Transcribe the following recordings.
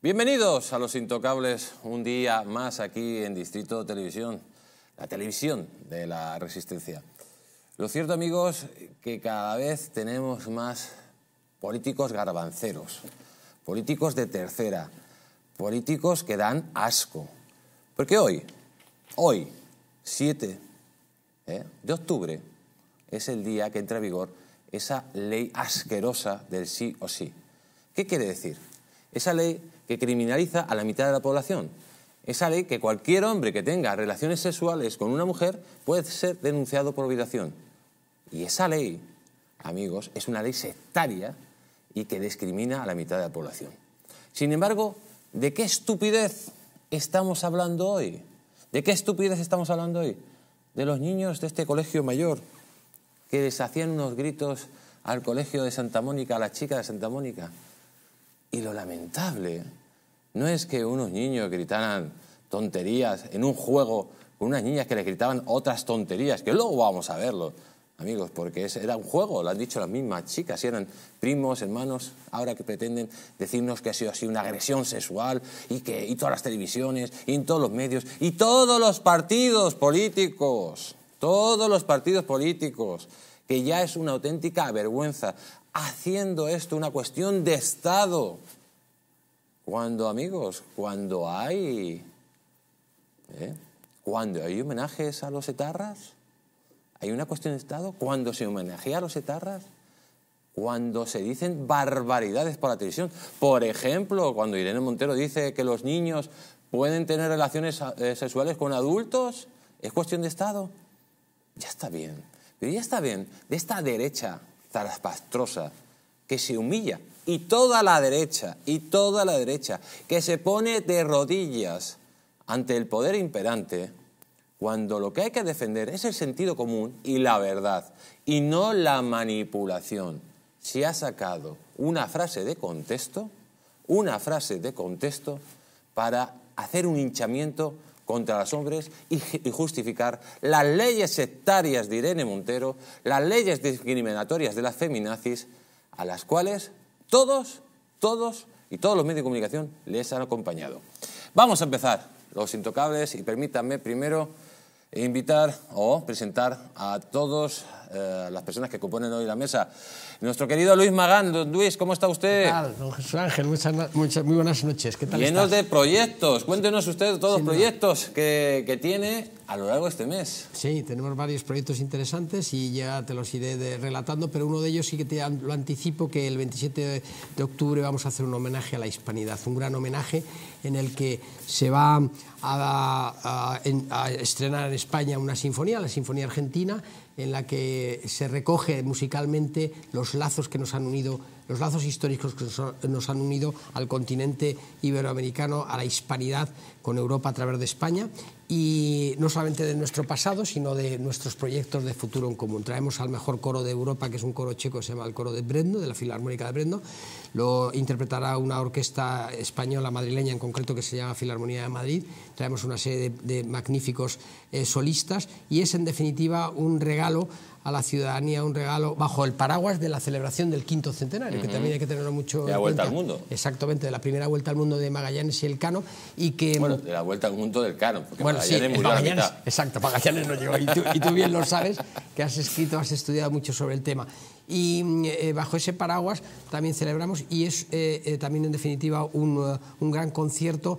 Bienvenidos a Los Intocables, un día más aquí en Distrito Televisión, la televisión de la resistencia. Lo cierto, amigos, que cada vez tenemos más políticos garbanceros, políticos de tercera, políticos que dan asco. Porque hoy, hoy, 7 ¿eh? de octubre, es el día que entra en vigor esa ley asquerosa del sí o sí. ¿Qué quiere decir? Esa ley que criminaliza a la mitad de la población. Esa ley que cualquier hombre que tenga relaciones sexuales con una mujer puede ser denunciado por violación. Y esa ley, amigos, es una ley sectaria y que discrimina a la mitad de la población. Sin embargo, ¿de qué estupidez estamos hablando hoy? ¿De qué estupidez estamos hablando hoy? De los niños de este colegio mayor que les hacían unos gritos al colegio de Santa Mónica, a la chica de Santa Mónica. Y lo lamentable no es que unos niños gritaran tonterías en un juego con unas niñas que les gritaban otras tonterías, que luego vamos a verlo, amigos, porque era un juego, lo han dicho las mismas chicas, eran primos, hermanos, ahora que pretenden decirnos que ha sido así una agresión sexual y que y todas las televisiones y en todos los medios y todos los partidos políticos, todos los partidos políticos, que ya es una auténtica vergüenza, haciendo esto una cuestión de Estado. Cuando, amigos, cuando hay, ¿eh? cuando hay homenajes a los etarras, hay una cuestión de Estado, cuando se homenajea a los etarras, cuando se dicen barbaridades por la televisión. Por ejemplo, cuando Irene Montero dice que los niños pueden tener relaciones eh, sexuales con adultos, ¿es cuestión de Estado? Ya está bien, pero ya está bien de esta derecha zarapastrosa que se humilla y toda la derecha, y toda la derecha, que se pone de rodillas ante el poder imperante, cuando lo que hay que defender es el sentido común y la verdad, y no la manipulación. Se ha sacado una frase de contexto, una frase de contexto para hacer un hinchamiento contra los hombres y, justificar las leyes sectarias de Irene Montero, las leyes discriminatorias de las feminazis, a las cuales todos, todos y todos los medios de comunicación les han acompañado. Vamos a empezar, los intocables, y permítanme primero invitar o presentar a todas eh, las personas que componen hoy la mesa. Nuestro querido Luis Magán, don Luis, ¿cómo está usted? ¿Qué tal, don Jesús Ángel? Muchas, muchas, muy buenas noches. ¿Qué tal Llenos de proyectos. Cuéntenos usted todos los proyectos que, que, tiene a lo largo de este mes. Sí, tenemos varios proyectos interesantes y ya te los iré relatando, pero uno de ellos sí que te lo anticipo, que el 27 de octubre vamos a hacer un homenaje a la hispanidad, un gran homenaje en el que se va a, a, a estrenar en España una sinfonía, la Sinfonía Argentina, en la que se recoge musicalmente los lazos que nos han unido, los lazos históricos que nos han unido al continente iberoamericano, a la hispanidad con Europa a través de España y no solamente de nuestro pasado, sino de nuestros proyectos de futuro en común. Traemos al mejor coro de Europa, que es un coro checo, se llama el coro de Brendo, de la Filarmónica de Brendo. Lo interpretará una orquesta española madrileña en concreto que se llama Filarmonía de Madrid. Traemos una serie de, de magníficos eh, solistas y es en definitiva un regalo a la ciudadanía un regalo bajo el paraguas de la celebración del quinto centenario, que también hay que tenerlo mucho de la vuelta al mundo. Exactamente, de la primera vuelta al mundo de Magallanes y el Cano. Y que, bueno, de la vuelta al mundo del Cano, porque bueno, Magallanes sí, murió Magallanes, a la mitad. Exacto, Magallanes no llegó. Y tú, y tú bien lo sabes, que has escrito, has estudiado mucho sobre el tema y eh, bajo ese paraguas también celebramos y es eh, eh, también en definitiva un, un gran concierto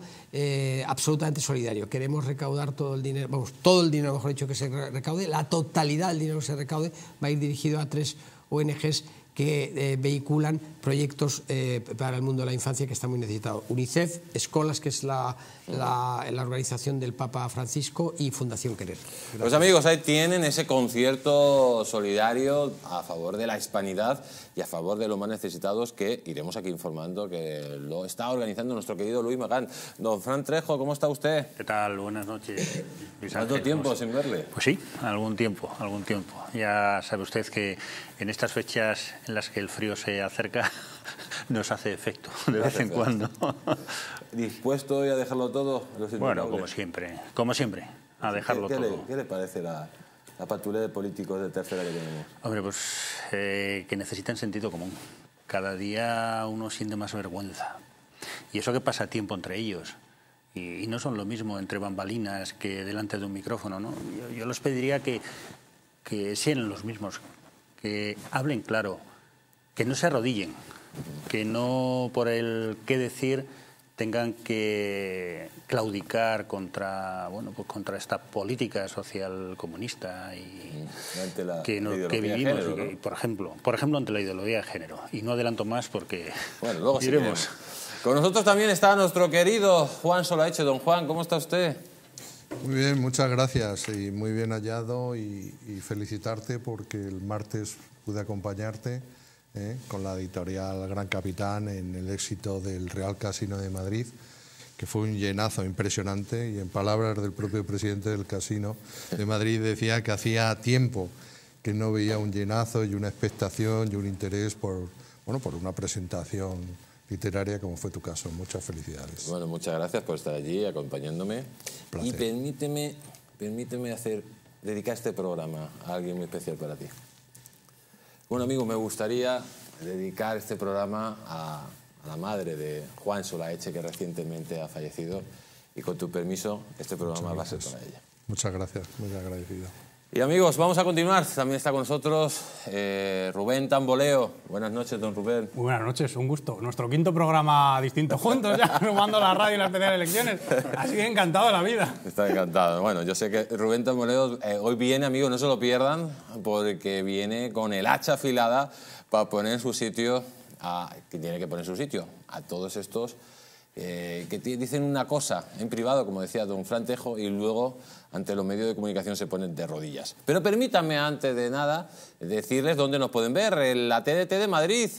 absolutamente solidario. Queremos recaudar todo el dinero, vamos, todo el dinero, mejor dicho, que se recaude, la totalidad del dinero que se recaude va a ir dirigido a tres ONGs que eh, vehiculan proyectos eh, para el mundo de la infancia que está muy necesitado. UNICEF, Escolas, que es la, la, la, organización del Papa Francisco, y Fundación Querer. Gracias. Pues amigos, ahí tienen ese concierto solidario a favor de la hispanidad y a favor de los más necesitados que iremos aquí informando que lo está organizando nuestro querido Luis Magán. Don Fran Trejo, ¿cómo está usted? ¿Qué tal? Buenas noches. ¿Cuánto tiempo sin verle? Pues sí, algún tiempo, algún tiempo. Ya sabe usted que en estas fechas en las que el frío se acerca nos hace efecto de vez en cuando. ¿Dispuesto hoy a dejarlo todo? Bueno, como siempre, como siempre, a dejarlo ¿Qué, qué todo. Le, ¿Qué le parece la, la patrulla de políticos de tercera que tenemos? Hombre, pues eh, que necesitan sentido común. Cada día uno siente más vergüenza. Y eso que pasa tiempo entre ellos. Y, no son lo mismo entre bambalinas que delante de un micrófono. ¿no? Yo, les pediría que, que sean los mismos, que hablen claro, que no se arrodillen, que no por el qué decir tengan que claudicar contra bueno pues contra esta política social comunista y que, vivimos por ejemplo por ejemplo ante la ideología de género. Y no adelanto más porque bueno luego iremos. con nosotros también está nuestro querido Juan Solaeche. Don Juan cómo está usted muy bien muchas gracias. Y muy bien hallado y felicitarte porque el martes pude acompañarte ¿eh? con la editorial Gran Capitán en el éxito del Real Casino de Madrid, que fue un llenazo impresionante y en palabras del propio presidente del Casino de Madrid decía que hacía tiempo que no veía un llenazo y una expectación y un interés por, bueno, por una presentación literaria como fue tu caso. Muchas felicidades. Bueno, muchas gracias por estar allí acompañándome. Y permíteme, permíteme hacer, dedicar este programa a alguien muy especial para ti. Bueno, amigo, me gustaría dedicar este programa a, la madre de Juan Solaeche, que recientemente ha fallecido. Y con tu permiso, este programa va a ser para ella. Muchas gracias, muy agradecido. Y amigos, vamos a continuar. También está con nosotros eh, Rubén Tamboleo. Buenas noches, don Rubén. Muy buenas noches, un gusto. Nuestro quinto programa distinto juntos, ya sumando la radio y las elecciones. Así que encantado de la vida. Está encantado. Bueno, yo sé que Rubén Tamboleo eh, hoy viene, amigos, no se lo pierdan, porque viene con el hacha afilada para poner en su sitio, a, que tiene que poner en su sitio, a todos estos eh, que dicen una cosa en privado, como decía don Frantejo, y luego ante los medios de comunicación se ponen de rodillas. Pero permítanme, antes de nada, decirles dónde nos pueden ver. En la TDT de Madrid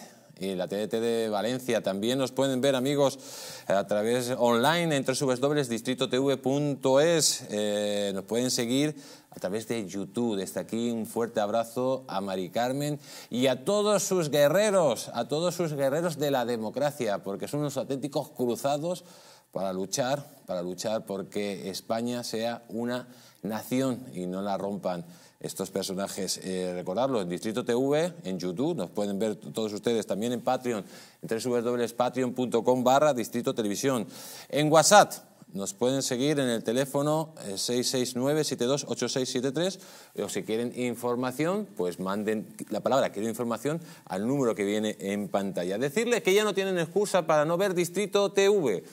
y la TDT de Valencia. También nos pueden ver, amigos, a través online en www.distritotv.es. Eh, nos pueden seguir a través de YouTube. Desde aquí un fuerte abrazo a Mari Carmen y a todos sus guerreros, a todos sus guerreros de la democracia, porque son unos auténticos cruzados para luchar, para luchar porque España sea una nación y no la rompan estos personajes. Eh, recordarlo, en Distrito TV, en YouTube, nos pueden ver todos ustedes, también en Patreon, en www.patreon.com barra Distrito Televisión. En WhatsApp, nos pueden seguir en el teléfono 669-728673 eh, o si quieren información, pues manden la palabra quiero información al número que viene en pantalla. Decirles que ya no tienen excusa para no ver Distrito TV.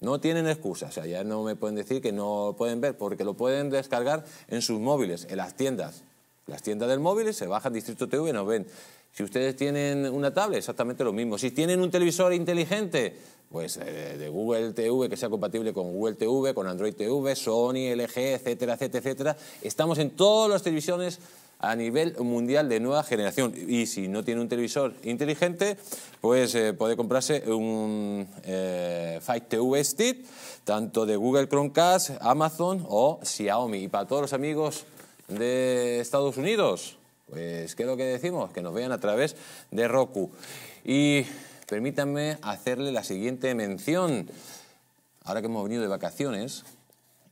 No tienen excusa, o sea, ya no me pueden decir que no pueden ver, porque lo pueden descargar en sus móviles, en las tiendas. Las tiendas del móvil se bajan Distrito TV y nos ven. Si ustedes tienen una tablet, exactamente lo mismo. Si tienen un televisor inteligente, pues eh, de Google TV, que sea compatible con Google TV, con Android TV, Sony, LG, etcétera, etcétera, etcétera. Estamos en todas las televisiones a nivel mundial de nueva generación. Y si no tiene un televisor inteligente, pues eh, puede comprarse un eh, Fight TV Stick, tanto de Google Chromecast, Amazon o Xiaomi. Y para todos los amigos de Estados Unidos, pues, ¿qué es lo que decimos? Que nos vean a través de Roku. Y permítanme hacerle la siguiente mención. Ahora que hemos venido de vacaciones,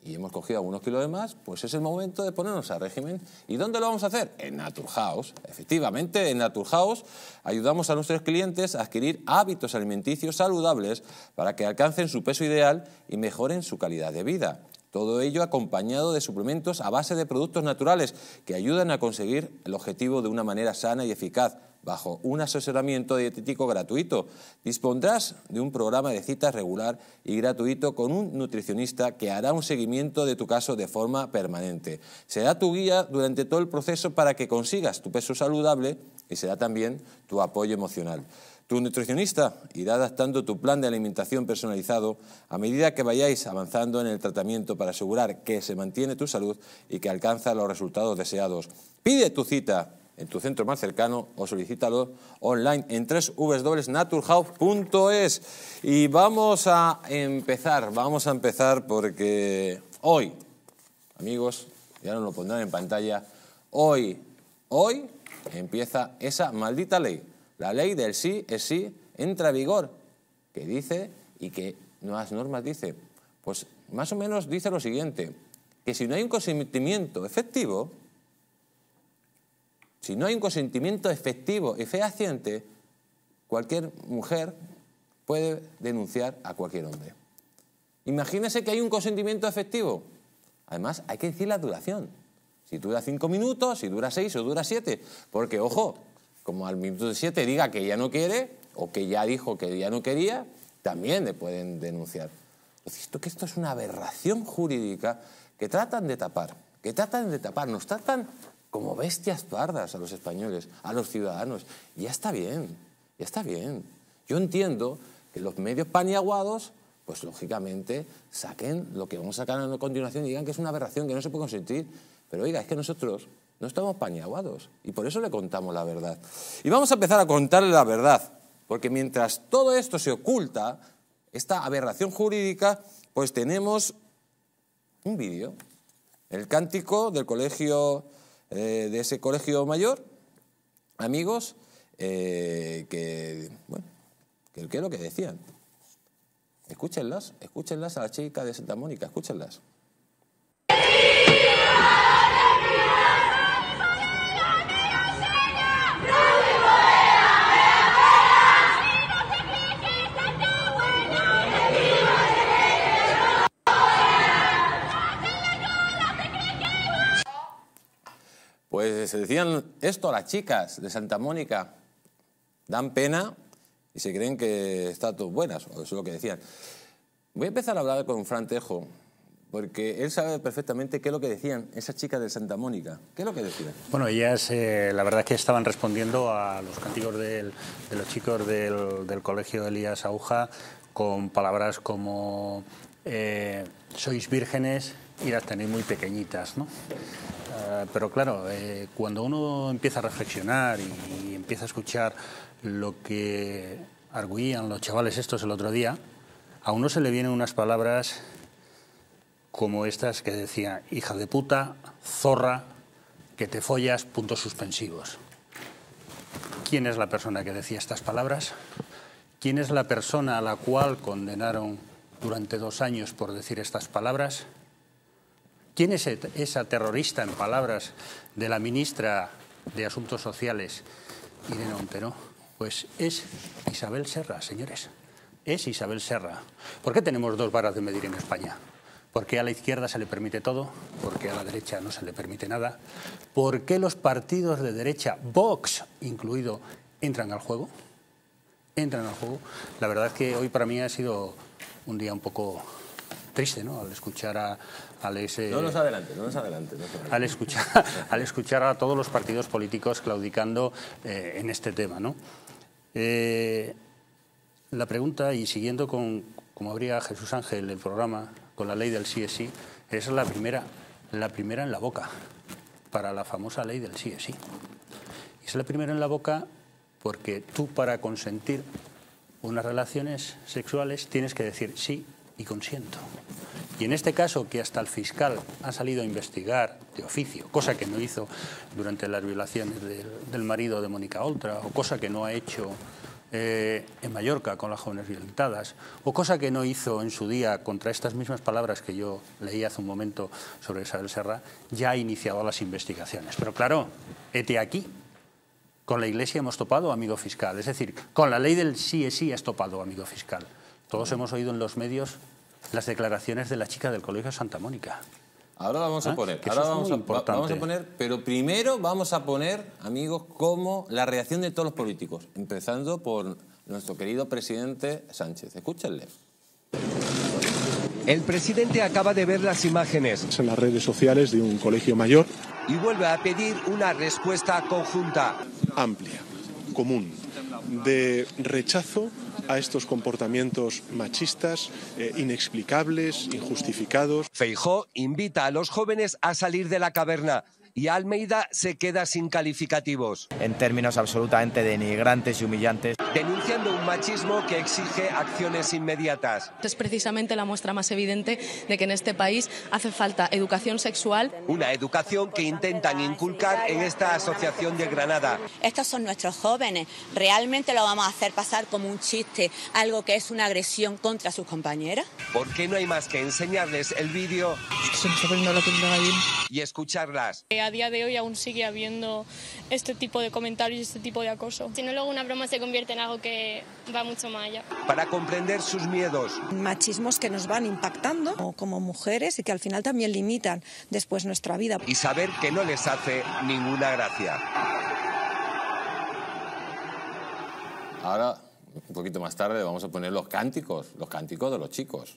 y hemos cogido algunos kilos de más, pues es el momento de ponernos a régimen. ¿Y dónde lo vamos a hacer? En Naturhaus. Efectivamente, en Naturhaus ayudamos a nuestros clientes a adquirir hábitos alimenticios saludables para que alcancen su peso ideal y mejoren su calidad de vida. Todo ello acompañado de suplementos a base de productos naturales que ayudan a conseguir el objetivo de una manera sana y eficaz bajo un asesoramiento dietético gratuito. Dispondrás de un programa de citas regular y gratuito con un nutricionista que hará un seguimiento de tu caso de forma permanente. Será tu guía durante todo el proceso para que consigas tu peso saludable y será también tu apoyo emocional. Tu nutricionista irá adaptando tu plan de alimentación personalizado a medida que vayáis avanzando en el tratamiento para asegurar que se mantiene tu salud y que alcanza los resultados deseados. Pide tu cita en tu centro más cercano o solicítalo online en www.naturhouse.es. Y vamos a empezar, vamos a empezar porque hoy, amigos, ya nos lo pondrán en pantalla, hoy, hoy empieza esa maldita ley. La ley del sí es sí entra a vigor, que dice y que nuevas normas dice, pues más o menos dice lo siguiente, que si no hay un consentimiento efectivo, si no hay un consentimiento efectivo y fehaciente, cualquier mujer puede denunciar a cualquier hombre. Imagínese que hay un consentimiento efectivo. Además, hay que decir la duración. Si dura cinco minutos, si dura seis o dura siete. Porque, ojo, como al minuto siete diga que ya no quiere o que ya dijo que ya no quería, también le pueden denunciar. Que esto es una aberración jurídica que tratan de tapar, que tratan de tapar, nos tratan como bestias pardas a los españoles, a los ciudadanos. Ya está bien, ya está bien. Yo entiendo que los medios paniaguados, pues lógicamente saquen lo que vamos a sacar a continuación y digan que es una aberración, que no se puede consentir. Pero oiga, es que nosotros no estamos paniaguados y por eso le contamos la verdad. Y vamos a empezar a contarle la verdad, porque mientras todo esto se oculta, esta aberración jurídica, pues tenemos un vídeo, el cántico del colegio, eh, de ese colegio mayor, amigos, eh, que, bueno, que, es lo que decían. Escúchenlas, escúchenlas a la chica de Santa Mónica, escúchenlas. Pues se decían esto a las chicas de Santa Mónica. Dan pena y se creen que están todas buenas, o eso es lo que decían. Voy a empezar a hablar con Fran Tejo, porque él sabe perfectamente qué es lo que decían esas chicas de Santa Mónica. ¿Qué es lo que decían? Bueno, ellas, eh, la verdad es que estaban respondiendo a los cánticos de los chicos del, del colegio Elías Aguja con palabras como eh, sois vírgenes y las tenéis muy pequeñitas, ¿no? Eh, pero claro, eh, cuando uno empieza a reflexionar y, empieza a escuchar lo que arguían los chavales estos el otro día, a uno se le vienen unas palabras como estas que decía, hija de puta, zorra, que te follas, puntos suspensivos. ¿Quién es la persona que decía estas palabras? ¿Quién es la persona a la cual condenaron durante dos años por decir estas palabras? ¿Quién es esa terrorista, en palabras de la ministra de Asuntos Sociales, Irene Montero? Pues es Isabel Serra, señores. Es Isabel Serra. ¿Por qué tenemos dos varas de medir en España? ¿Por qué a la izquierda se le permite todo? ¿Por qué a la derecha no se le permite nada? ¿Por qué los partidos de derecha, Vox incluido, entran al juego? Entran al juego. La verdad es que hoy para mí ha sido un día un poco triste, ¿no? Al escuchar a Eh, No nos adelante, no nos adelante. no nos adelante. al escuchar, al escuchar a todos los partidos políticos claudicando eh, en este tema. ¿no? Eh, la pregunta, y siguiendo con, como habría Jesús Ángel el programa, con la ley del sí es sí, es la primera, la primera en la boca para la famosa ley del sí es sí. Es la primera en la boca porque tú para consentir unas relaciones sexuales tienes que decir sí y consiento. Y en este caso, que hasta el fiscal ha salido a investigar de oficio, cosa que no hizo durante las violaciones del, marido de Mónica Oltra, o cosa que no ha hecho eh, en Mallorca con las jóvenes violentadas, o cosa que no hizo en su día contra estas mismas palabras que yo leí hace un momento sobre Isabel Serra, ya ha iniciado las investigaciones. Pero claro, hete aquí, con la Iglesia hemos topado, amigo fiscal. Es decir, con la ley del sí es sí has topado, amigo fiscal. Todos hemos oído en los medios las declaraciones de la chica del Colegio Santa Mónica. Ahora la vamos a Ah, poner, que ahora eso es vamos muy a, va- vamos a poner, pero primero vamos a poner, amigos, como la reacción de todos los políticos, empezando por nuestro querido presidente Sánchez. Escúchenle. El presidente acaba de ver las imágenes en las redes sociales de un colegio mayor y vuelve a pedir una respuesta conjunta. amplia, común, de rechazo a estos comportamientos machistas, eh, inexplicables, injustificados. Feijó invita a los jóvenes a salir de la caverna y Almeida se queda sin calificativos, en términos absolutamente denigrantes y humillantes. denunciando un machismo que exige acciones inmediatas. Es precisamente la muestra más evidente de que en este país hace falta educación sexual. Una educación que intentan inculcar en esta asociación de Granada. Estos son nuestros jóvenes. ¿Realmente lo vamos a hacer pasar como un chiste, algo que es una agresión contra sus compañeras? ¿Por qué no hay más que enseñarles el vídeo Se me está poniendo la gallina. y escucharlas? A a día de hoy aún sigue habiendo este tipo de comentarios y este tipo de acoso. Si no, luego una broma se convierte en algo que va mucho más allá. Para comprender sus miedos. Machismos que nos van impactando como mujeres y que al final también limitan después nuestra vida. Y saber que no les hace ninguna gracia. Ahora, un poquito más tarde, vamos a poner los cánticos, los cánticos de los chicos.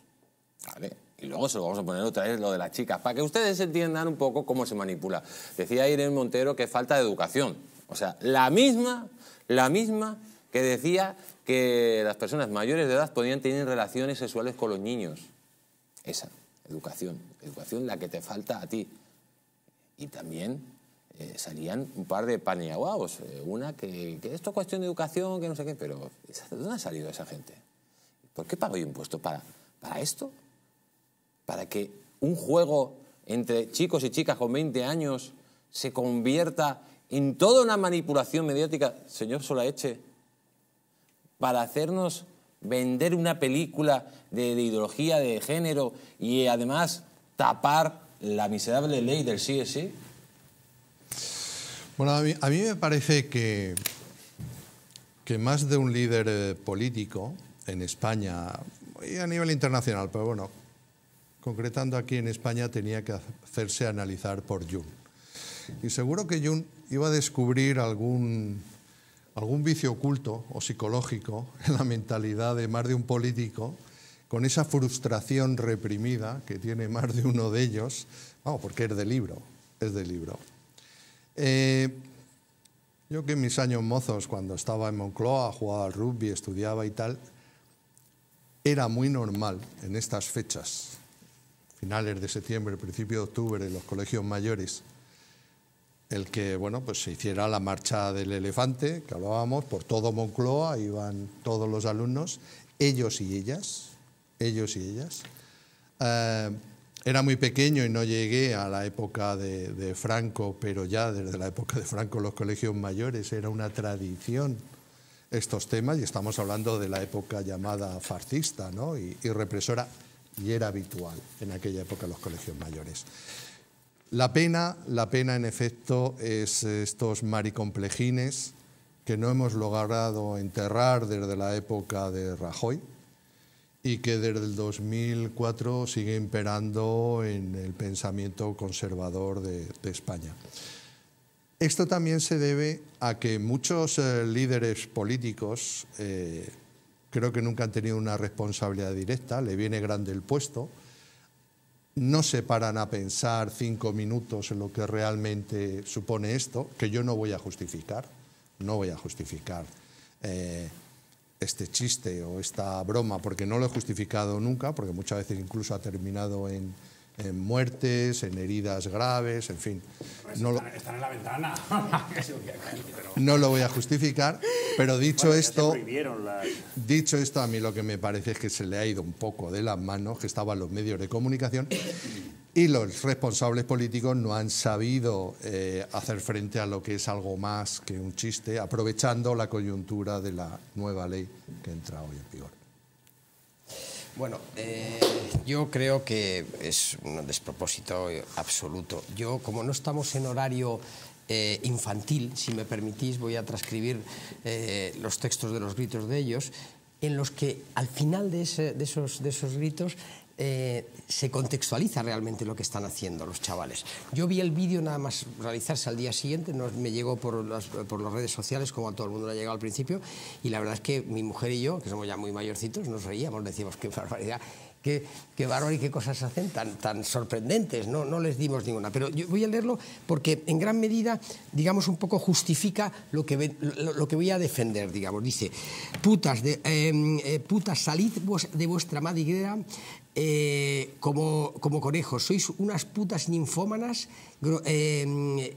¿Vale? Y luego se lo vamos a poner otra vez lo de las chicas, para que ustedes entiendan un poco cómo se manipula. Decía Irene Montero que falta de educación. O sea, la misma, la misma que decía que las personas mayores de edad podían tener relaciones sexuales con los niños. Esa, educación. Educación la que te falta a ti. Y también eh, salían un par de paniaguaos. Eh, una que, que esto es cuestión de educación, que no sé qué, pero ¿de dónde ha salido esa gente? ¿Por qué pago yo impuestos para, para esto? Para que un juego entre chicos y chicas con 20 años se convierta en toda una manipulación mediática, señor Solaeche, para hacernos vender una película de, de, ideología de género y además tapar la miserable ley del sí es sí? Bueno, a mí, a mí me parece que, que más de un líder eh, político en España y a nivel internacional, pero bueno, concretando aquí en España, tenía que hacerse analizar por Jung. Y seguro que Jung iba a descubrir algún, algún vicio oculto o psicológico en la mentalidad de más de un político, con esa frustración reprimida que tiene más de uno de ellos, vamos, porque es de libro, es de libro. Eh, yo que en mis años mozos, cuando estaba en Moncloa, jugaba al rugby, estudiaba y tal, era muy normal en estas fechas finales de septiembre, principio de octubre, en los colegios mayores, el que bueno, pues se hiciera la marcha del elefante, que hablábamos, por todo Moncloa, iban todos los alumnos, ellos y ellas, ellos y ellas. Eh, era muy pequeño y no llegué a la época de, Franco, pero ya desde la época de Franco los colegios mayores era una tradición estos temas y estamos hablando de la época llamada fascista ¿no? y represora y era habitual en aquella época los colegios mayores. La pena, la pena en efecto es estos maricomplejines que no hemos logrado enterrar desde la época de Rajoy y que desde el 2004 sigue imperando en el pensamiento conservador de, de España. Esto también se debe a que muchos eh, líderes políticos eh, creo que nunca han tenido una responsabilidad directa, le viene grande el puesto, no se paran a pensar cinco minutos en lo que realmente supone esto, que yo no voy a justificar, no voy a justificar eh, este chiste o esta broma, porque no lo he justificado nunca, porque muchas veces incluso ha terminado en, en muertes, en heridas graves, en fin. Pues no están, lo, están en la ventana. no lo voy a justificar, pero dicho bueno, esto, las... dicho esto, a mí lo que me parece es que se le ha ido un poco de las manos, que estaban los medios de comunicación y los responsables políticos no han sabido eh, hacer frente a lo que es algo más que un chiste, aprovechando la coyuntura de la nueva ley que entra hoy en vigor. Bueno, eh, yo creo que es un despropósito absoluto. Yo, como no estamos en horario eh, infantil, si me permitís, voy a transcribir eh, los textos de los gritos de ellos, en los que al final de, ese, de, esos, de esos, gritos eh, se contextualiza realmente lo que están haciendo los chavales. Yo vi el vídeo nada más realizarse al día siguiente, no, me llegó por las, por las redes sociales como a todo el mundo le ha llegado al principio y la verdad es que mi mujer y yo, que somos ya muy mayorcitos, nos reíamos, decíamos qué barbaridad. Qué, qué bárbaro y qué cosas hacen tan, tan sorprendentes, no, no les dimos ninguna. Pero yo voy a leerlo porque en gran medida, digamos, un poco justifica lo que, lo, que voy a defender, digamos. Dice, putas, de, eh, eh, putas salid de vuestra madriguera eh, como, como, conejos, sois unas putas ninfómanas, eh,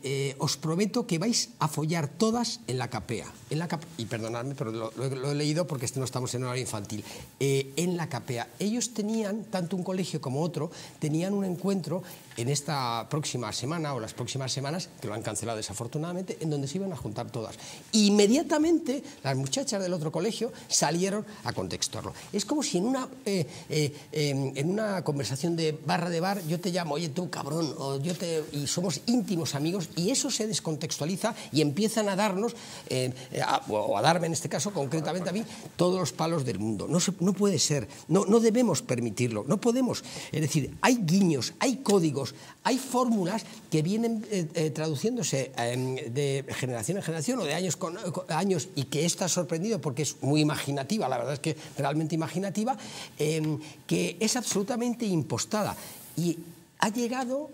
eh, os prometo que vais a follar todas en la capea. En la y perdonadme, pero lo, he leído porque no estamos en horario infantil. en la capea. Ellos tenían tanto un colegio como otro, tenían un encuentro en esta próxima semana o las próximas semanas, que lo han cancelado desafortunadamente, en donde se iban a juntar todas. Inmediatamente las muchachas del otro colegio salieron a contextuarlo. Es como si en una, eh, eh, em, en una conversación de barra de bar yo te llamo, oye tú cabrón, o yo te, somos íntimos amigos y eso se descontextualiza y empiezan a darnos, eh, a- o a darme en este caso concretamente a mí, todos los palos del mundo. No, no puede ser, no, no debemos permitirlo, no podemos. Es decir, hay guiños, hay códigos, hay fórmulas que vienen eh, eh, traduciéndose eh, de generación en generación o de años con, con años y que está sorprendido porque es muy imaginativa, la verdad es que realmente imaginativa, eh, que es absolutamente impostada. Y ha llegado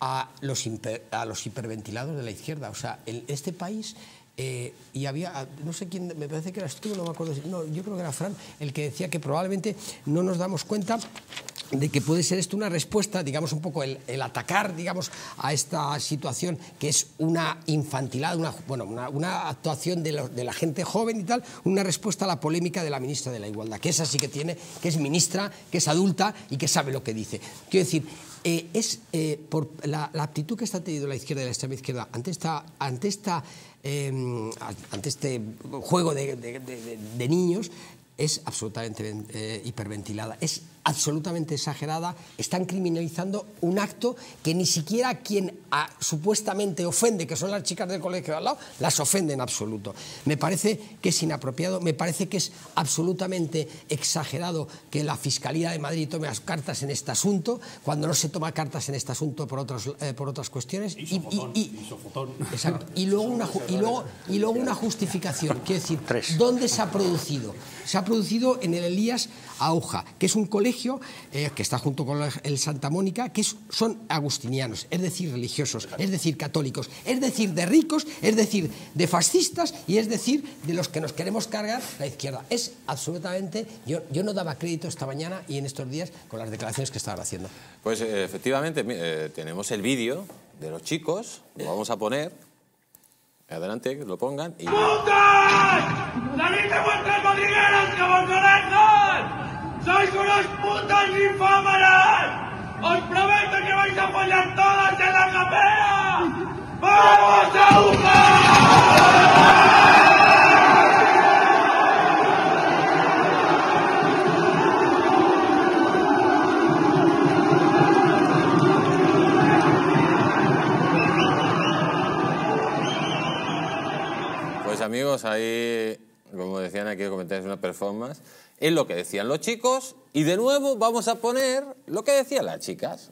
a los, hiper- a los hiperventilados de la izquierda. O sea, en este país, eh, y había, no sé quién, me parece que eras tú, no me acuerdo, no, yo creo que era Fran, el que decía que probablemente no nos damos cuenta de que puede ser esto una respuesta, digamos, un poco el, atacar, digamos, a esta situación que es una infantilada, una, bueno, una, actuación de, de la gente joven y tal, una respuesta a la polémica de la ministra de la Igualdad, que esa sí que tiene, que es ministra, que es adulta y que sabe lo que dice. Quiero decir, eh, es eh, por la, actitud que está teniendo la izquierda y la extrema izquierda ante esta, ante esta, eh, ante este juego de, niños es absolutamente eh, hiperventilada, absolutamente exagerada, están criminalizando un acto que ni siquiera quien ah, supuestamente ofende, que son las chicas del colegio de al lado, las ofende en absoluto. Me parece que es inapropiado, me parece que es absolutamente exagerado que la Fiscalía de Madrid tome las cartas en este asunto, cuando no se toma cartas en este asunto por, otros, eh, por otras cuestiones. Y, y- y- Exacto. Y luego una, ju- y luego, y luego una justificación. Quiero decir, ¿dónde se ha producido? Se ha producido en el Elías Auja, que es un colegio eh, que está junto con el Santa Mónica, que es- son agustinianos, es decir, religiosos, es decir, católicos, es decir, de ricos, es decir, de fascistas y es decir, de los que nos queremos cargar la izquierda. Es absolutamente. Yo, yo no daba crédito esta mañana y en estos días con las declaraciones que estaban haciendo. Pues eh, efectivamente eh, tenemos el vídeo de los chicos, lo vamos a poner. Adelante, que lo pongan. Y... ¡Salid de vuestras madrigueras, conozcan! ¡Sois unos putos infámaras! ¡Os prometo que vais a apoyar todas en la capea! ¡Vamos a Pues amigos, ahí, en los comentarios, una performance. Es lo que decían los chicos y de nuevo vamos a poner lo que decían las chicas.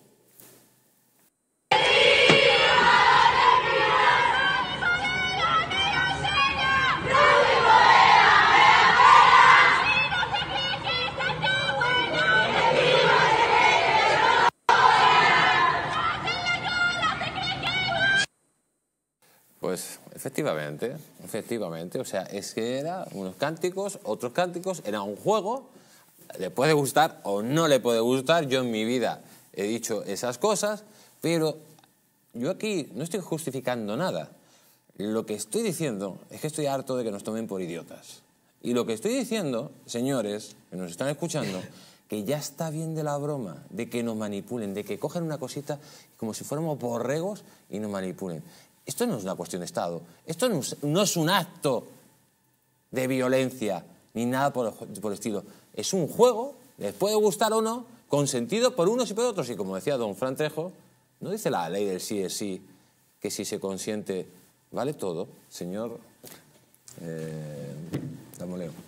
Efectivamente, efectivamente, o sea, es que era unos cánticos, otros cánticos, era un juego, le puede gustar o no le puede gustar, yo en mi vida he dicho esas cosas, pero yo aquí no estoy justificando nada. Lo que estoy diciendo es que estoy harto de que nos tomen por idiotas. Y lo que estoy diciendo, señores que nos están escuchando, que ya está bien de la broma, de que nos manipulen, de que cogen una cosita como si fuéramos borregos y nos manipulen. Esto no es una cuestión de Estado, esto no es, un acto de violencia ni nada por, el- estilo. Es un juego, les puede gustar o no, consentido por unos y por otros. Y como decía don Fran Trejo, no dice la ley del sí es sí, que si se consiente vale todo, señor eh.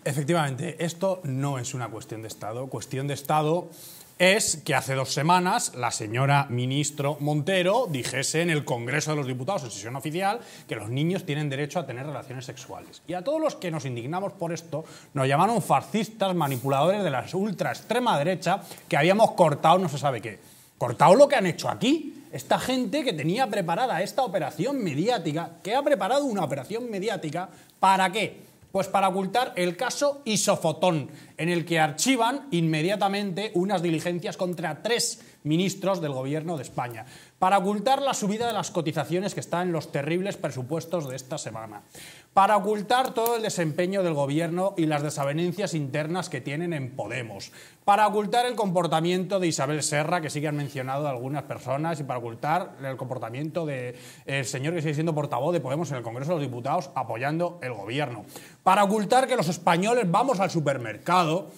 Efectivamente, esto no es una cuestión de Estado. Cuestión de Estado es que hace dos semanas la señora ministro Montero dijese en el Congreso de los Diputados, en sesión oficial, que los niños tienen derecho a tener relaciones sexuales. Y a todos los que nos indignamos por esto, nos llamaron fascistas, manipuladores de la ultra extrema derecha, que habíamos cortado no se sabe qué. Cortado lo que han hecho aquí. Esta gente que tenía preparada esta operación mediática, que ha preparado una operación mediática, ¿para qué? Pues para ocultar el caso Isofotón, en el que archivan inmediatamente unas diligencias contra tres ministros del gobierno de España, para ocultar la subida de las cotizaciones que está en los terribles presupuestos de esta semana, para ocultar todo el desempeño del gobierno y las desavenencias internas que tienen en Podemos, para ocultar el comportamiento de Isabel Serra, que sí que han mencionado algunas personas, y para ocultar el comportamiento del señor que sigue siendo portavoz de Podemos en el Congreso de los Diputados apoyando el gobierno. Para ocultar que los españoles vamos al supermercado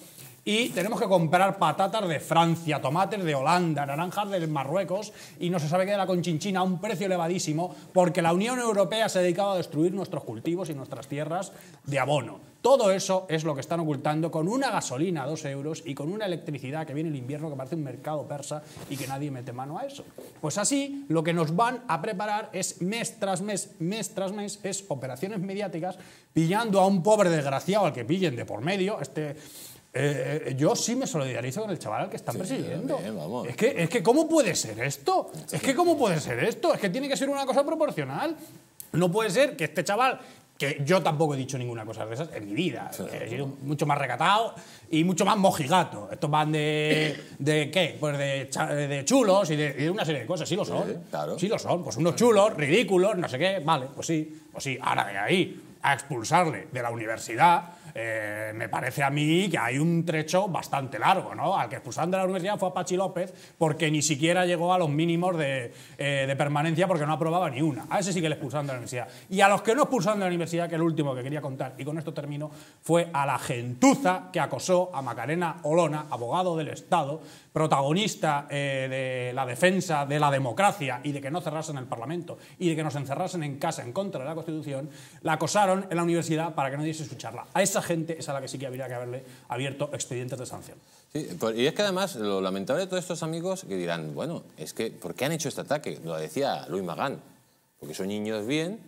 y tenemos que comprar patatas de Francia, tomates de Holanda, naranjas de Marruecos y no se sabe qué de la conchinchina a un precio elevadísimo porque la Unión Europea se ha dedicado a destruir nuestros cultivos y nuestras tierras de abono. Todo eso es lo que están ocultando con una gasolina a dos euros y con una electricidad que viene el invierno que parece un mercado persa y que nadie mete mano a eso. Pues así lo que nos van a preparar es mes tras mes, mes tras mes, es operaciones mediáticas pillando a un pobre desgraciado al que pillen de por medio, este eh, eh, yo sí me solidarizo con el chaval al que están persiguiendo. Es, que, es que, ¿cómo puede ser esto? Es que, ¿cómo puede ser esto? Es que tiene que ser una cosa proporcional. No puede ser que este chaval, que yo tampoco he dicho ninguna cosa de esas en mi vida, he sido mucho más recatado y mucho más mojigato. Estos van de, de ¿qué? Pues de, de chulos y de, una serie de cosas. Sí lo son. claro. Sí lo son. Pues unos chulos, ridículos, no sé qué. Vale, pues sí. Pues sí. Ahora de ahí a expulsarle de la universidad eh, me parece a mí que hay un trecho bastante largo, ¿no? Al que expulsaron de la universidad fue a Pachi López porque ni siquiera llegó a los mínimos de, eh, permanencia porque no aprobaba ni una. A ese sí que le expulsaron de la universidad. Y a los que no expulsaron de la universidad, que el último que quería contar, y con esto termino, fue a la gentuza que acosó a Macarena Olona, abogado del Estado, protagonista eh, de la defensa de la democracia y de que no cerrasen el Parlamento y de que nos encerrasen en casa en contra de la Constitución, la acosaron en la universidad para que no diese su charla. A esa gente es a la que sí que habría que haberle abierto expedientes de sanción. Sí, y es que además lo lamentable de todos estos amigos que dirán, bueno, es que ¿por qué han hecho este ataque? Lo decía Luis Magán, porque son niños bien,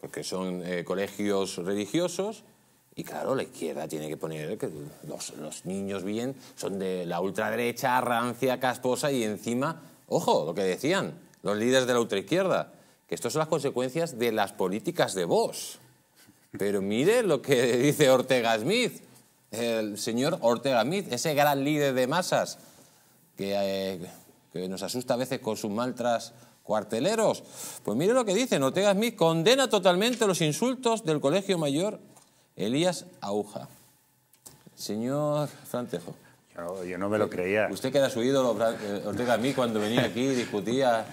porque son eh, colegios religiosos, y claro, la izquierda tiene que poner que los, niños bien son de la ultraderecha, rancia, casposa y encima, ojo, lo que decían los líderes de la ultraizquierda, que estas son las consecuencias de las políticas de Vox. Pero mire lo que dice Ortega Smith, el señor Ortega Smith, ese gran líder de masas que, eh, que nos asusta a veces con sus mantras cuarteleros. Pues mire lo que dice, Ortega Smith condena totalmente los insultos del Colegio Mayor Elías Aguja. Señor Frantejo. Yo, no me lo creía. Usted que era su ídolo, eh, Ortega a mí, cuando venía aquí, discutía,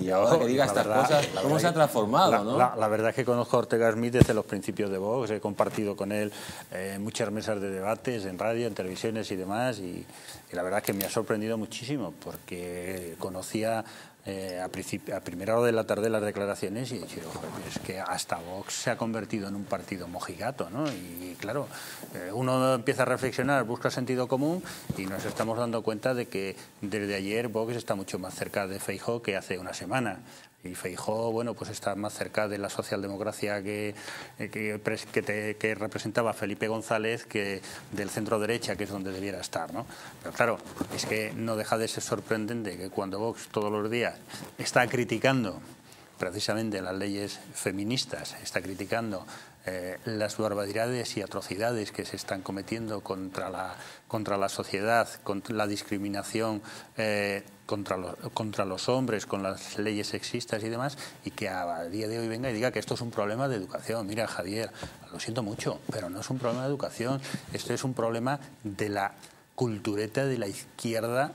y ahora que diga estas cosas, ¿cómo se ha transformado? La, ¿no? la, verdad es que conozco a Ortega Smith desde los principios de Vox, he compartido con él eh, muchas mesas de debates en radio, en televisiones y demás, y, y la verdad es que me ha sorprendido muchísimo, porque conocía eh, a, a, primera hora de la tarde las declaraciones y he dicho, es que hasta Vox se ha convertido en un partido mojigato, ¿no? Y claro, eh, uno empieza a reflexionar, busca sentido común y nos estamos dando cuenta de que desde ayer Vox está mucho más cerca de Feijóo que hace una semana. Y Feijó, bueno, pues está más cerca de la socialdemocracia que, eh, que, que, representaba Felipe González que del centro derecha, que es donde debiera estar, ¿no? Pero claro, es que no deja de ser sorprendente que cuando Vox todos los días está criticando precisamente las leyes feministas, está criticando eh, las barbaridades y atrocidades que se están cometiendo contra la, contra la sociedad, contra la discriminación eh, contra, contra los hombres, con las leyes sexistas y demás, y que a, día de hoy venga y diga que esto es un problema de educación. Mira, Javier, lo siento mucho, pero no es un problema de educación, esto es un problema de la cultureta de la izquierda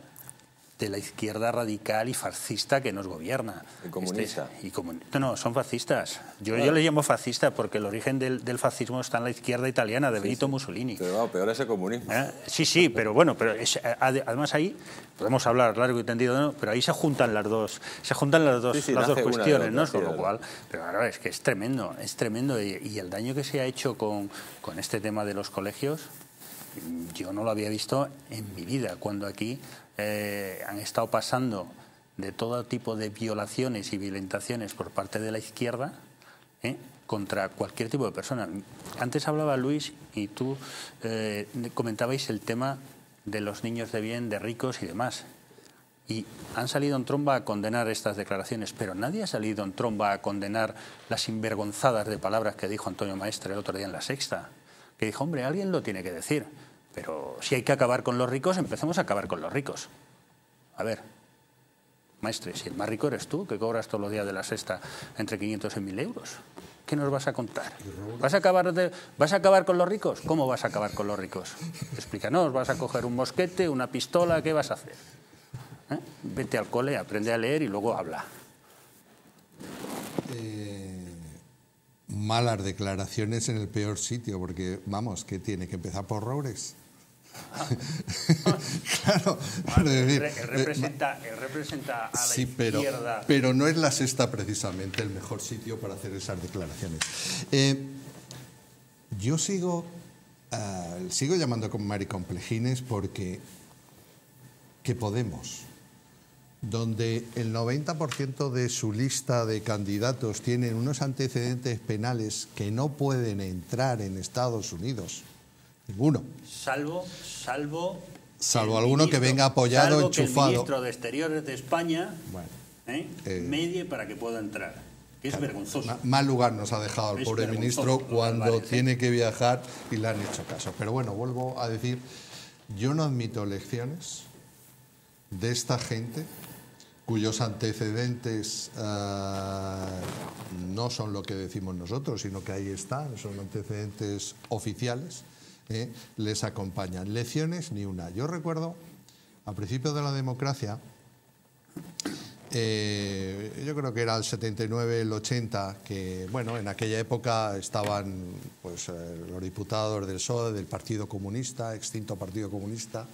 de la izquierda radical y fascista que nos gobierna. Y comunista. Este, y comunista. No, son fascistas. Yo, yo le llamo fascista porque el origen del, del, fascismo está en la izquierda italiana, de Benito Mussolini. Pero peor es el comunismo. ¿Eh? Sí, sí, pero bueno, pero es, además ahí podemos hablar largo y tendido, ¿no? pero ahí se juntan las dos, se juntan las dos, las dos cuestiones, ¿no? Con lo cual, pero claro, es que es tremendo, es tremendo y, y el daño que se ha hecho con, con este tema de los colegios, yo no lo había visto en mi vida, cuando aquí eh, han estado pasando de todo tipo de violaciones y violentaciones por parte de la izquierda ¿eh? contra cualquier tipo de persona. Antes hablaba Luis y tú eh, comentabais el tema de los niños de bien, de ricos y demás. Y han salido en tromba a condenar estas declaraciones, pero nadie ha salido en tromba a condenar las sinvergonzadas de palabras que dijo Antonio Maestre el otro día en la sexta. Que dijo, hombre, alguien lo tiene que decir. Pero si hay que acabar con los ricos, empecemos a acabar con los ricos. A ver, maestre, si el más rico eres tú, que cobras todos los días de la sexta entre 500 y 1.000 euros. ¿Qué nos vas a contar? ¿Vas a, acabar ¿Vas a acabar con los ricos? ¿Cómo vas a acabar con los ricos? Explícanos, ¿vas a coger un mosquete, una pistola? ¿Qué vas a hacer? ¿Eh? Vete al cole, aprende a leer y luego habla. Malas declaraciones en el peor sitio, porque vamos, que tiene que empezar por Roures. claro, decir, Él, él representa, él representa a la Sí, pero, izquierda. pero no es la sexta precisamente el mejor sitio para hacer esas declaraciones. Eh, yo sigo, ah, sigo llamando con maricomplejines porque que Podemos, donde el 90% de su lista de candidatos tienen unos antecedentes penales que no pueden entrar en Estados Unidos, ninguno, Salvo, salvo. Salvo alguno que venga apoyado, salvo que enchufado. el ministro de Exteriores de España Bueno, ¿eh? Eh. medie para que pueda entrar. Que es vergonzoso. Ma- Mal lugar nos ha dejado el Es pobre ministro cuando Álvarez, ¿eh? tiene que viajar y le han hecho caso. Pero bueno, vuelvo a decir, yo no admito lecciones de esta gente cuyos antecedentes ah, no son lo que decimos nosotros, sino que ahí están, son antecedentes oficiales, ¿eh? les acompañan. Lecciones ni una. Yo recuerdo, a principios de la democracia, eh, yo creo que era el 79, el 80, que bueno, en aquella época estaban pues, eh, los diputados del PSOE, del Partido Comunista, extinto Partido Comunista,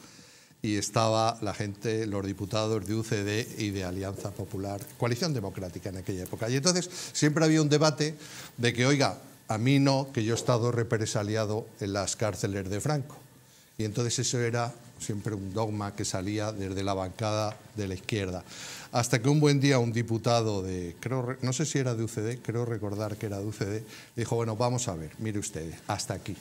y estaba la gente, los diputados de UCD y de Alianza Popular, Coalición Democrática en aquella época. Y entonces siempre había un debate de que, oiga, a mí no, que yo he estado represaliado en las cárceles de Franco. Y entonces eso era siempre un dogma que salía desde la bancada de la izquierda. Hasta que un buen día un diputado de, creo, re- no sé si era de UCD, creo recordar que era de UCD, dijo, bueno, vamos a ver, mire ustedes, hasta aquí.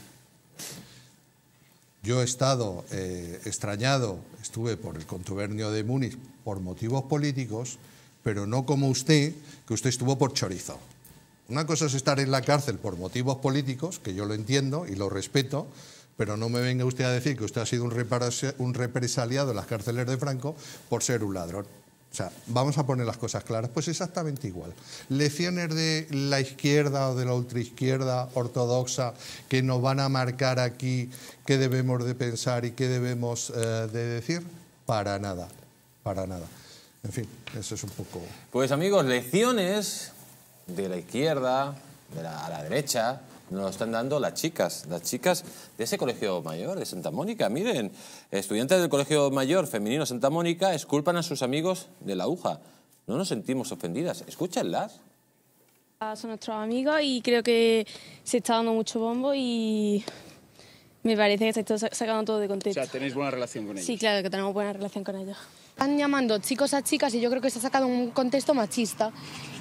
Yo he estado eh, extrañado, estuve por el contubernio de Múnich por motivos políticos, pero no como usted, que usted estuvo por chorizo. Una cosa es estar en la cárcel por motivos políticos, que yo lo entiendo y lo respeto, pero no me venga usted a decir que usted ha sido un, represaliado en las cárceles de Franco por ser un ladrón. O sea, vamos a poner las cosas claras, pues exactamente igual. Lecciones de la izquierda o de la ultraizquierda ortodoxa que nos van a marcar aquí qué debemos de pensar y qué debemos eh, de decir, para nada, para nada. En fin, eso es un poco... Pues amigos, lecciones de la izquierda, de la, a la derecha, nos lo están dando las chicas, las chicas de ese colegio mayor de Santa Mónica. Miren, estudiantes del colegio mayor femenino Santa Mónica esculpan a sus amigos de la aguja. No nos sentimos ofendidas, escúchenlas. Son nuestros amigos y creo que se está dando mucho bombo y me parece que se está sa- sacando todo de contexto. O sea, tenéis buena relación con ellos. Sí, claro que tenemos buena relación con ellos. Están llamando chicos a chicas y yo creo que se ha sacado un contexto machista.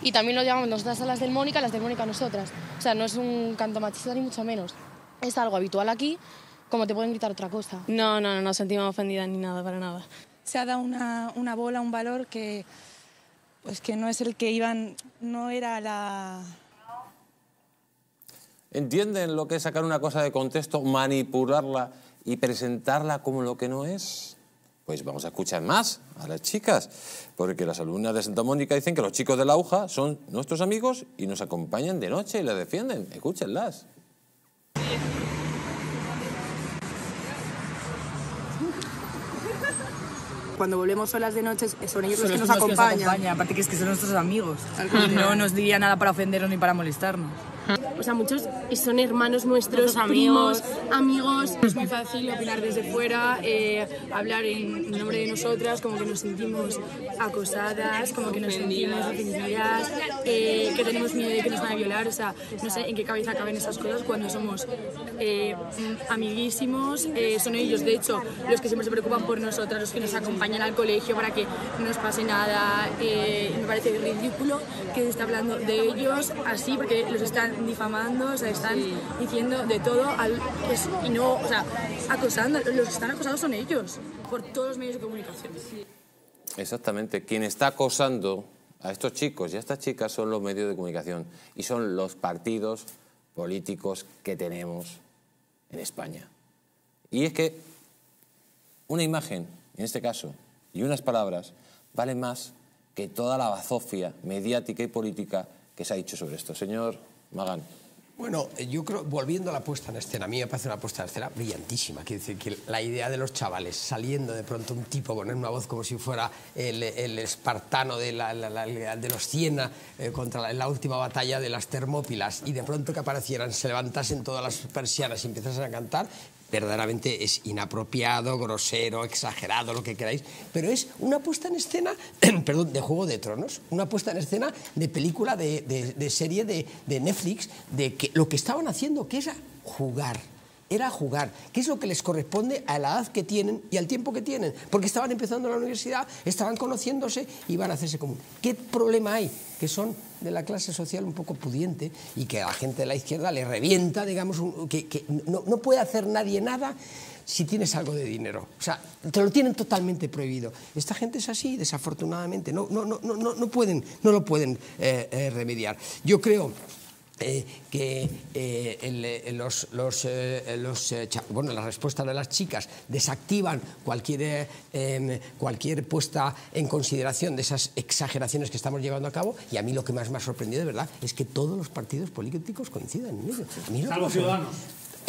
Y también lo llamamos nosotras a las del Mónica, las del Mónica a nosotras. O sea, no es un canto machista ni mucho menos. Es algo habitual aquí, como te pueden gritar otra cosa. No, no, no nos sentimos ofendidas ni nada, para nada. Se ha dado una, una bola, un valor que, pues que no es el que iban, no era la, ¿Entienden lo que es sacar una cosa de contexto, manipularla y presentarla como lo que no es? Pues vamos a escuchar más a las chicas, porque las alumnas de Santa Mónica dicen que los chicos de la aguja son nuestros amigos y nos acompañan de noche y les defienden. Escúchenlas. Cuando volvemos solas de noche son ellos los que nos que acompañan. Aparte que es que son nuestros amigos. no nos diría nada para ofendernos ni para molestarnos. O sea, muchos son hermanos nuestros, primos, amigos. amigos. Es muy fácil opinar desde fuera, eh, hablar en nombre de nosotras, como que nos sentimos acosadas, como que nos sentimos ofendidas, eh, que tenemos miedo de que nos van a violar. O sea, no sé en qué cabeza caben esas cosas cuando somos eh, amiguísimos. eh, son ellos, de hecho, los que siempre se preocupan por nosotras, los que nos acompañan al colegio para que no nos pase nada. eh, me parece ridículo que se esté hablando de ellos así, porque los están difamando, o sea, están diciendo de todo al- es- y no, o sea, acosando. Los que están acosados son ellos, por todos los medios de comunicación. Exactamente. Quien está acosando a estos chicos y a estas chicas son los medios de comunicación y son los partidos políticos que tenemos en España. Y es que una imagen, en este caso, y unas palabras valen más que toda la bazofia mediática y política que se ha dicho sobre esto. Señor Magán. Bueno, eh, yo creo, volviendo a la puesta en escena, a mí me parece una puesta en escena brillantísima. Quiero decir que la idea de los chavales saliendo de pronto un tipo con una voz como si fuera el, espartano de, los Ciena eh, contra la, última batalla de las Termópilas y de pronto que aparecieran, se levantasen todas las persianas y empezasen a cantar, verdaderamente es inapropiado, grosero, exagerado, lo que queráis, pero es una puesta en escena, perdón, de Juego de Tronos, una puesta en escena de película, de, de, serie de, de, Netflix, de que lo que estaban haciendo, que es jugar. Era jugar, que es lo que les corresponde a la edad que tienen y al tiempo que tienen, porque estaban empezando la universidad, estaban conociéndose y van a hacerse común. ¿Qué problema hay? Que son de la clase social un poco pudiente y que a la gente de la izquierda le revienta, digamos, que, que no, no, puede hacer nadie nada si tienes algo de dinero. O sea, te lo tienen totalmente prohibido. Esta gente es así, desafortunadamente. No, no, no, no, no, pueden, no lo pueden eh, eh, remediar. Yo creo eh, que eh, el, los, los, eh, los bueno, las respuestas de las chicas desactivan cualquier, em, cualquier puesta en consideración de esas exageraciones que estamos llevando a cabo y a mí lo que más me ha sorprendido de verdad es que todos los partidos políticos coinciden en ello. A mí Salvo Ciudadanos.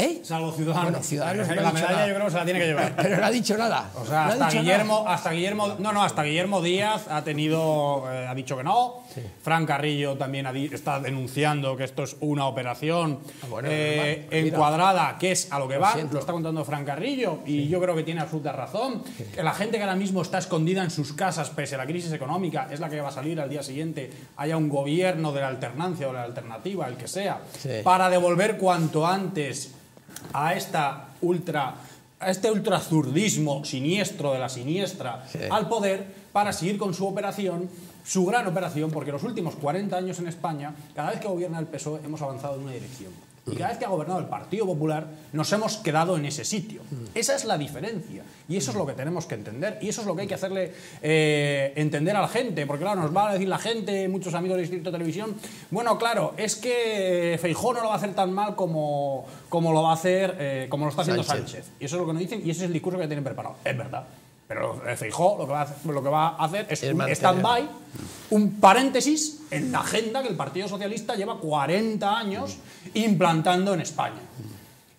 ¿Eh? Salvo Ciudadanos. Bueno, Ciudadanos no la medalla nada. yo creo que se la tiene que llevar. Pero no ha dicho nada. O sea, no hasta, Guillermo, nada. hasta Guillermo, no, no, hasta Guillermo Díaz ha tenido, eh, ha dicho que no. Sí. Fran Carrillo también ha está denunciando que esto es una operación ah, bueno, eh, encuadrada, que es a lo que va. Lo está contando Fran Carrillo y sí. yo creo que tiene absoluta razón. Sí. Que la gente que ahora mismo está escondida en sus casas pese a la crisis económica es la que va a salir al día siguiente. Haya un gobierno de la alternancia o la alternativa, el que sea, para devolver cuanto antes a esta ultra a este ultrazurdismo siniestro de la siniestra sí. al poder para seguir con su operación, su gran operación, porque los últimos 40 años en España, cada vez que gobierna el PSOE hemos avanzado en una dirección. Y cada vez que ha gobernado el Partido Popular nos hemos quedado en ese sitio. Esa es la diferencia. Y eso es lo que tenemos que entender. Y eso es lo que hay que hacerle eh, entender a la gente. Porque claro, nos va a decir la gente, muchos amigos de Distrito Televisión, bueno, claro, es que Feijó no lo va a hacer tan mal como, como lo va a hacer, eh, como lo está haciendo Sánchez. Sánchez. Y eso es lo que nos dicen y ese es el discurso que tienen preparado. Es verdad. Pero Feijó lo que va a hacer, lo que va a hacer es, es un stand-by, un paréntesis en la agenda que el Partido Socialista lleva 40 años implantando en España.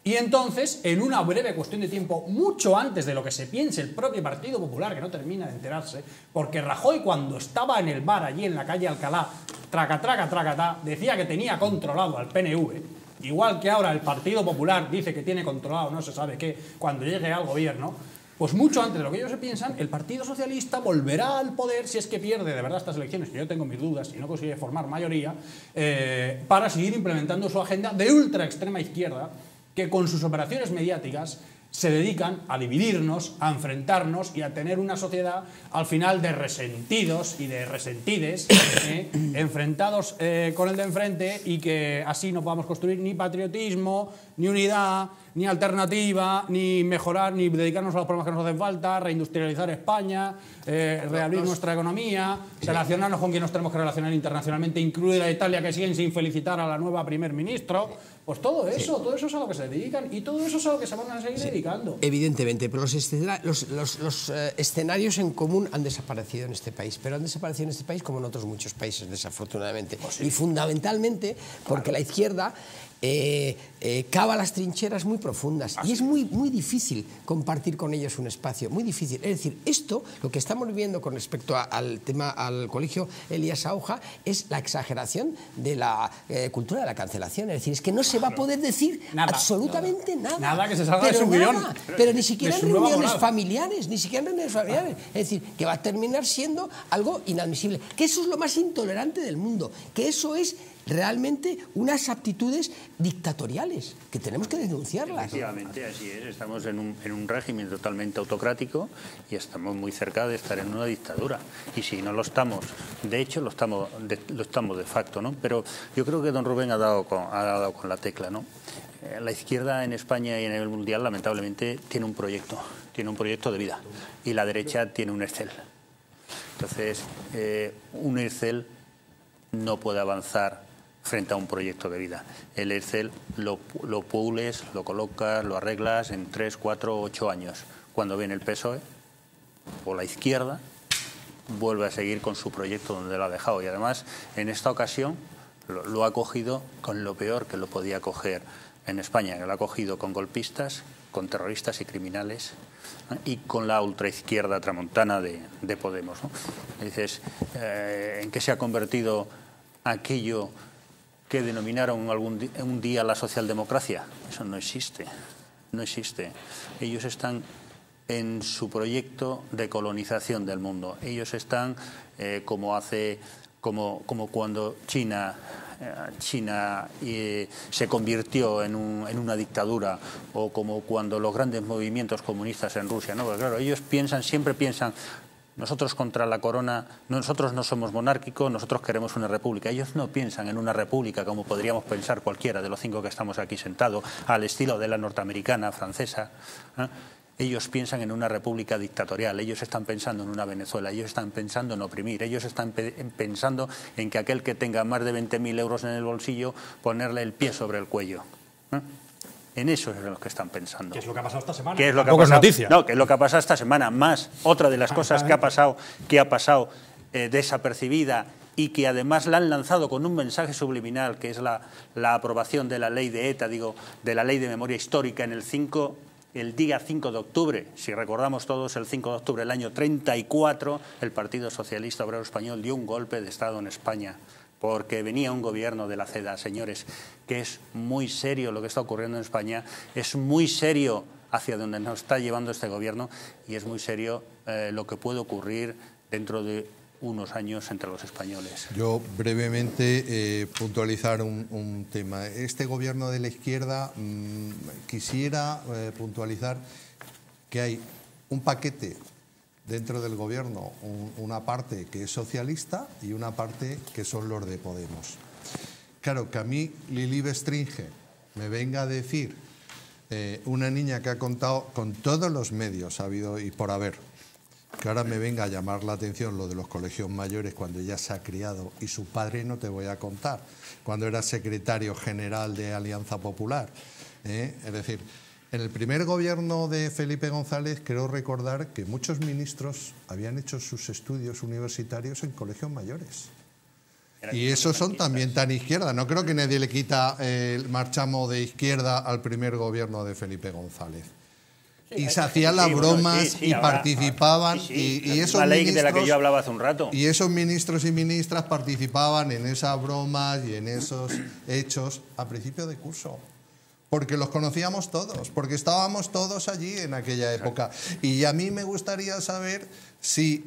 Y entonces, en una breve cuestión de tiempo, mucho antes de lo que se piense el propio Partido Popular, que no termina de enterarse, porque Rajoy cuando estaba en el bar allí en la calle Alcalá, traca, traca, traca, decía que tenía controlado al PNV, igual que ahora el Partido Popular dice que tiene controlado no se sabe qué cuando llegue al gobierno, pues mucho antes de lo que ellos se piensan, el Partido Socialista volverá al poder si es que pierde de verdad estas elecciones, que yo tengo mis dudas y no consigue formar mayoría, eh, para seguir implementando su agenda de ultra extrema izquierda, que con sus operaciones mediáticas se dedican a dividirnos, a enfrentarnos y a tener una sociedad al final de resentidos y de resentides, eh, enfrentados eh, con el de enfrente y que así no podamos construir ni patriotismo, ni unidad, ni alternativa, ni mejorar, ni dedicarnos a los problemas que nos hacen falta, reindustrializar España, eh, reabrir nuestra economía, relacionarnos con quien nos tenemos que relacionar internacionalmente, incluida Italia, que siguen sin felicitar a la nueva primer ministro. Pues todo eso, sí. todo eso es a lo que se dedican y todo eso es a lo que se van a seguir sí. dedicando. Evidentemente, pero los, los, los, los eh, escenarios en común han desaparecido en este país, pero han desaparecido en este país como en otros muchos países, desafortunadamente. Pues y fundamentalmente porque claro. la izquierda eh, eh, cava las trincheras muy profundas Así. y es muy, muy difícil compartir con ellos un espacio, muy difícil. Es decir, esto, lo que estamos viviendo con respecto a, al tema, al colegio Elías Auja, es la exageración de la eh, cultura de la cancelación. Es decir, es que no se va a poder decir nada, absolutamente nada. Nada, nada que se salga pero de su nada, guion. Pero ni siquiera en reuniones familiares, ni siquiera en reuniones familiares. Es decir, que va a terminar siendo algo inadmisible. Que eso es lo más intolerante del mundo. Que eso es realmente unas aptitudes dictatoriales que tenemos que denunciarlas. Efectivamente, así es. Estamos en un, en un, régimen totalmente autocrático y estamos muy cerca de estar en una dictadura. Y si no lo estamos, de hecho lo estamos de, lo estamos de facto, ¿no? Pero yo creo que don Rubén ha dado con, ha dado con la tecla, ¿no? Eh, la izquierda en España y en el mundial lamentablemente tiene un proyecto, tiene un proyecto de vida y la derecha tiene un Excel. Entonces, eh, un Excel no puede avanzar frente a un proyecto de vida. El Excel lo, lo pules, lo colocas, lo arreglas en 3, 4, 8 años. Cuando viene el PSOE o la izquierda, vuelve a seguir con su proyecto donde lo ha dejado. Y además, en esta ocasión, lo, ha cogido con lo peor que lo podía coger en España, lo ha cogido con golpistas, con terroristas y criminales y con la ultraizquierda tramontana de, de Podemos. dices, eh, ¿en qué se ha convertido aquello que denominaron algún un día la socialdemocracia? Eso no existe, no existe. Ellos están en su proyecto de colonización del mundo. Ellos están eh, como hace, como, como cuando China eh, China eh, se convirtió en, un- en una dictadura o como cuando los grandes movimientos comunistas en Rusia. ¿no? Claro, ellos piensan, siempre piensan, nosotros contra la corona, nosotros no somos monárquicos, nosotros queremos una república. Ellos no piensan en una república como podríamos pensar cualquiera de los cinco que estamos aquí sentados, al estilo de la norteamericana, francesa. ¿eh? Ellos piensan en una república dictatorial, ellos están pensando en una Venezuela, ellos están pensando en oprimir, ellos están pe- pensando en que aquel que tenga más de 20.000 euros en el bolsillo, ponerle el pie sobre el cuello. ¿eh? En eso es en lo que están pensando. ¿Qué es lo que ha pasado esta semana? ¿Qué es lo que ha Tampoco es pasado? noticia. No, que es lo que ha pasado esta semana. Más otra de las Ah, cosas ah, que ha pasado, que ha pasado eh, desapercibida y que además la han lanzado con un mensaje subliminal, que es la, la aprobación de la ley de ETA, digo, de la ley de memoria histórica en el 5 el día 5 de octubre, si recordamos todos, el 5 de octubre del año 34, el Partido Socialista Obrero Español dio un golpe de Estado en España porque venía un gobierno de la CEDA, señores, que es muy serio lo que está ocurriendo en España, es muy serio hacia donde nos está llevando este gobierno y es muy serio eh, lo que puede ocurrir dentro de unos años entre los españoles. Yo brevemente eh, puntualizar un, tema. Este gobierno de la izquierda mm, quisiera eh, puntualizar que hay un paquete dentro del gobierno, un- una parte que es socialista y una parte que son los de Podemos. Claro, que a mí Lili Bestringe me venga a decir eh, una niña que ha contado con todos los medios ha habido y por haber, que ahora me venga a llamar la atención lo de los colegios mayores cuando ella se ha criado y su padre no te voy a contar, cuando era secretario general de Alianza Popular. ¿eh? Es decir, en el primer gobierno de Felipe González creo recordar que muchos ministros habían hecho sus estudios universitarios en colegios mayores. Y esos son también tan izquierda. No creo que nadie le quita eh, el marchamo de izquierda al primer gobierno de Felipe González. Y se hacían las Sí, bromas sí, y ahora- participaban. y, la y esos ley de la que ministros- yo hablaba hace un rato. Y esos ministros y ministras participaban en esas bromas y en esos hechos a principio de curso. Porque los conocíamos todos, porque estábamos todos allí en aquella época. Y a mí me gustaría saber si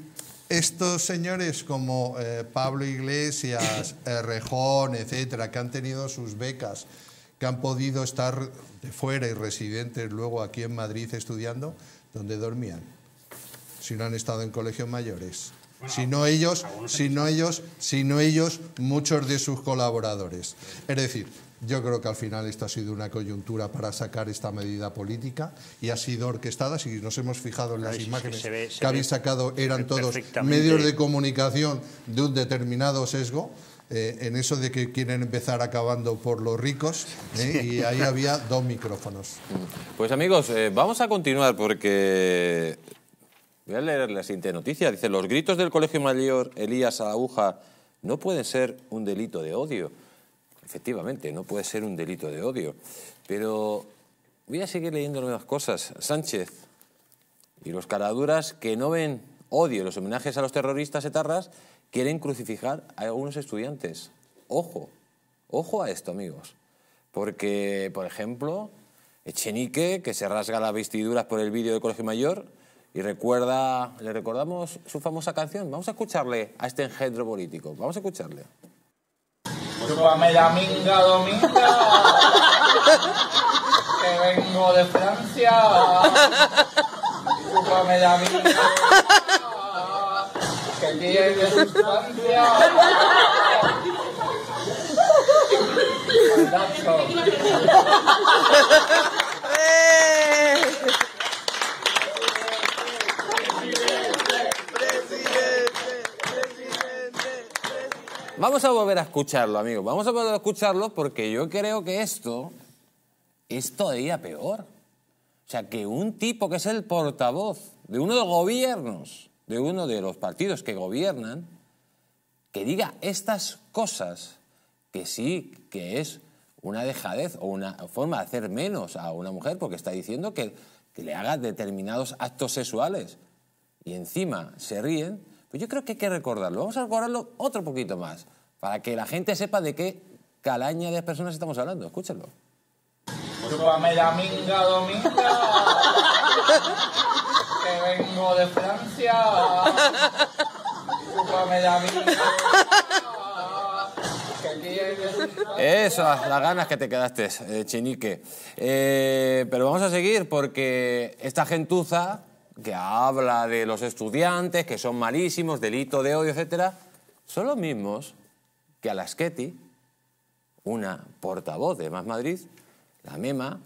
estos señores como eh, Pablo Iglesias, eh, Rejón, etcétera, que han tenido sus becas, que han podido estar de fuera y residentes luego aquí en Madrid estudiando, ¿dónde dormían? Si no han estado en colegios mayores. Si no ellos, si no ellos, si no ellos, muchos de sus colaboradores. Es decir, yo creo que al final esto ha sido una coyuntura para sacar esta medida política y ha sido orquestada. Si nos hemos fijado en las Ay, imágenes se ve- se que habéis sacado, eran todos medios de comunicación de un determinado sesgo. eh, en eso de que quieren empezar acabando por los ricos, eh, y ahí había dos micrófonos. Pues amigos, eh, vamos a continuar porque voy a leer la siguiente noticia. Dice, los gritos del Colegio Mayor Elías Aguja no pueden ser un delito de odio. Efectivamente, no puede ser un delito de odio. Pero voy a seguir leyendo nuevas cosas. Sánchez y los caraduras que no ven odio en los homenajes a los terroristas etarras quieren crucificar a algunos estudiantes. Ojo, ojo a esto, amigos. Porque, por ejemplo, Echenique, que se rasga las vestiduras por el vídeo del Colegio Mayor y recuerda, le recordamos su famosa canción. Vamos a escucharle a este engendro político. Vamos a escucharle. Chúpame la minga, dominga, que vengo de Francia. Chúpame la minga, que tiene sustancia. Vamos a volver a escucharlo, amigos. Vamos a volver a escucharlo porque yo creo que esto es todavía peor. O sea, que un tipo que es el portavoz de uno de los gobiernos, de uno de los partidos que gobiernan, que diga estas cosas que sí, que es una dejadez o una forma de hacer menos a una mujer porque está diciendo que, que le haga determinados actos sexuales y encima se ríen, pues yo creo que hay que recordarlo. Vamos a recordarlo otro poquito más para que la gente sepa de qué calaña de personas estamos hablando. Escúchenlo. Chúpame la minga, dominga. que vengo de Francia. Chúpame la minga. Eso, las ganas que te quedaste, eh, chinique. Eh, pero vamos a seguir porque esta gentuza que habla de los estudiantes, que son malísimos, delito de odio, etcétera, son los mismos que a la Sketty, una portavoz de Más Madrid, la Mema,